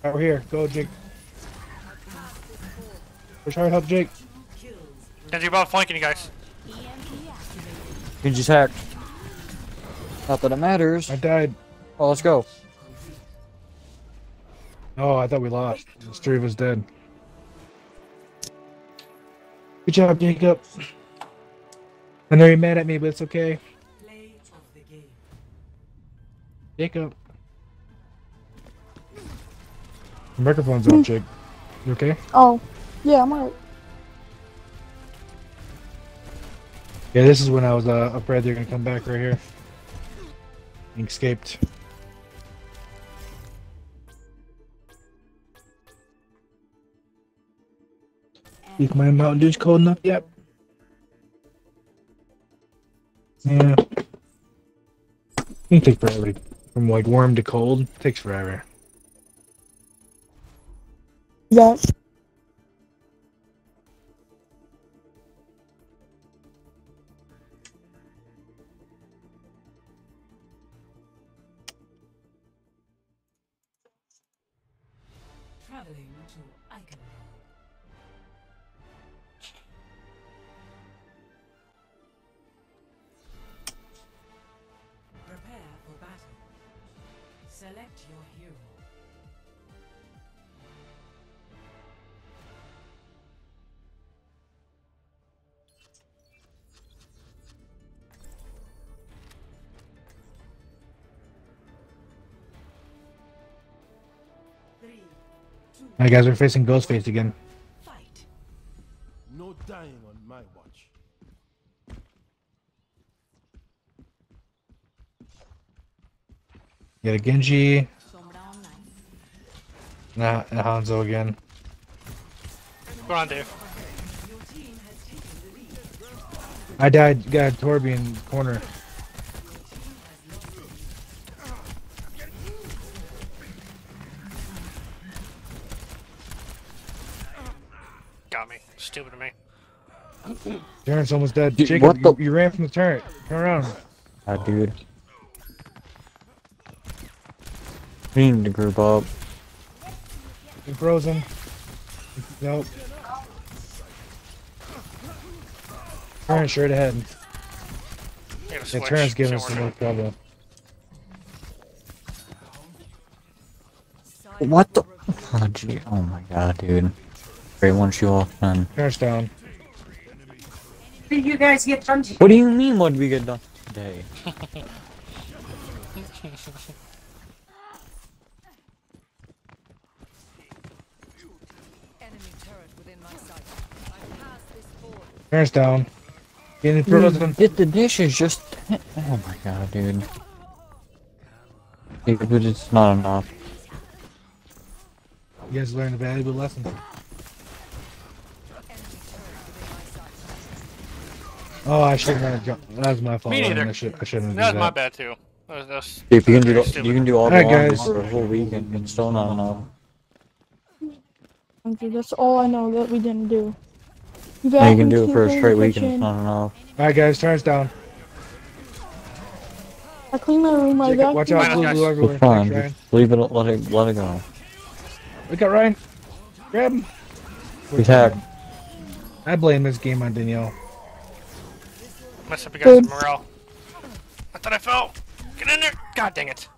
Alright, we're here. Go, Jake. Push hard, help Jake. Kills Genji above flanking you guys. Genji's hacked. Not that it matters. I died. Oh, let's go. Oh, I thought we lost. There's three of us dead. Good job, Jacob. I know you're mad at me, but it's okay. play of the game. Jacob. The microphone's on, Jake. You okay? Oh, yeah, I'm alright. Yeah, this is when I was uh, afraid they're gonna come back right here. He escaped. Is my Mountain Dew's cold enough yet? Yeah. It can take forever. From like warm to cold, takes forever. That Alright, guys, we're facing Ghostface again. fight. No dying on my watch. Get a Genji. Nah, and Hanzo again. Go on, Dave. Your team has taken the lead. I died. Got Torbjorn corner. Got me. Stupid of me. Turret's almost dead. Dude, Jacob, what the- you, you ran from the turret. Turn around. Ah, dude. We need to group up. You're frozen. Nope. Turret straight ahead. I gotta The switch. turret's giving us some more trouble. What the? Oh, gee. Oh my god, dude. Great one, you off, man. Turret's down. Did you guys get done? What do you mean, what did we get done today? Enemy turret within my sight. I passed this fort. Turret's down. Getting frozen. Did the dishes just. Oh my god, dude. Yeah, but it's not enough. You guys learned a valuable lesson. Enemy turret within my sight. Oh, I shouldn't have jumped. That was my fault. Me neither. I, should, I shouldn't have That was done my bad too. That was, that was, If you can do very the, stupid. you can do all the Alright, longest guys. for a whole week and it's still not enough. That's all I know that we didn't do. You, Yeah, you can do it for a straight week and it's kitchen. not enough. Alright, guys, turret's down. I clean my room. I Jacob, watch out, blue, guys. blue everywhere. It's fine, Thanks, just leave it, let it, let it go. Look at Ryan. Grab him. He's hacked. I blame this game on Danielle. Mess up you guys' Good. morale. I thought I fell. Get in there. God dang it.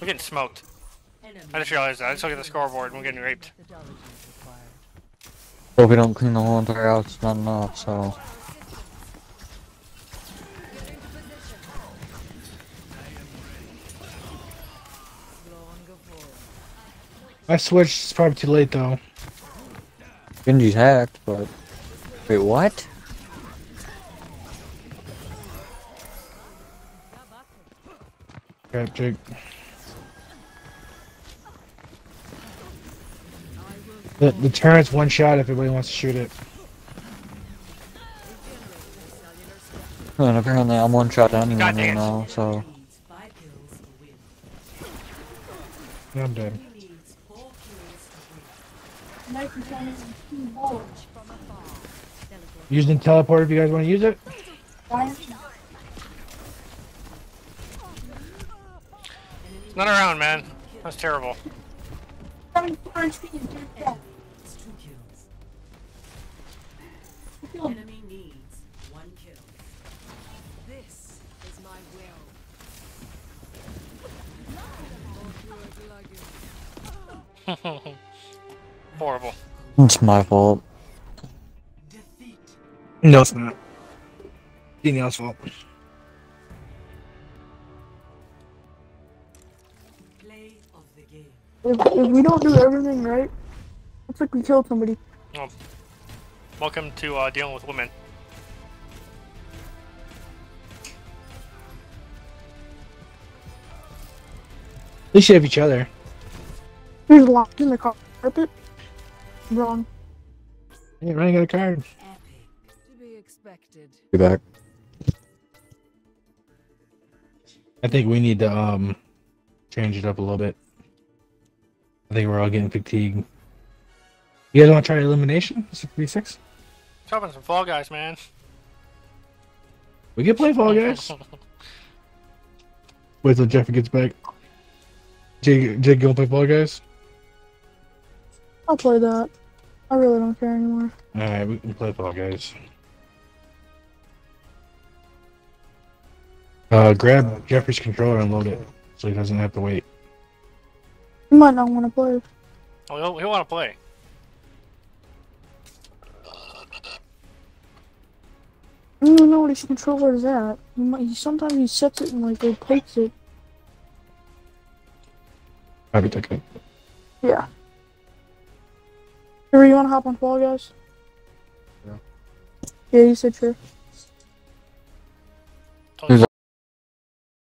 We're getting smoked. I just realized that. I just looked at the scoreboard and we're getting raped. methodology is required. But if we don't clean the whole entire house, it's not enough, so. I switched. It's probably too late though. Genji's hacked, but. Wait, what? Crap, Jake. The, the turret's one shot if anybody wants to shoot it. And apparently I'm one shot anyone God right damn. now, so Needs five kills to win. Yeah, I'm dead. He needs four kills to win. Using teleport if you guys want to use it. It's not around, man. That's terrible. It's two kills. Enemy needs one kill. This is my will. *laughs* Horrible. it's my fault. Defeat. No, it's not. Danielle's fault. If, if we don't do everything right, it's like we killed somebody. Welcome to uh, dealing with women. At least you have each other. He's locked in the carpet. Wrong. Hey, Ryan got a card. Epic. To be expected. Be back. I think we need to um change it up a little bit. I think we're all getting fatigued. You guys want to try elimination? Six v six. Chopping some Fall Guys, man. We can play Fall Guys. *laughs* Wait till Jeffrey gets back. Jake, Jake, gonna play Fall Guys? I'll play that. I really don't care anymore. All right, we can play Fall Guys. Uh, grab Jeffrey's controller and load it, so he doesn't have to wait. You might not want to play. Oh, he'll, he'll want to play. I don't know what his controller is at. He might, he, sometimes he sets it and like rotates it. Probably take it. Yeah. Sure, you want to hop on Fall Guys? Yeah. Yeah, you said sure.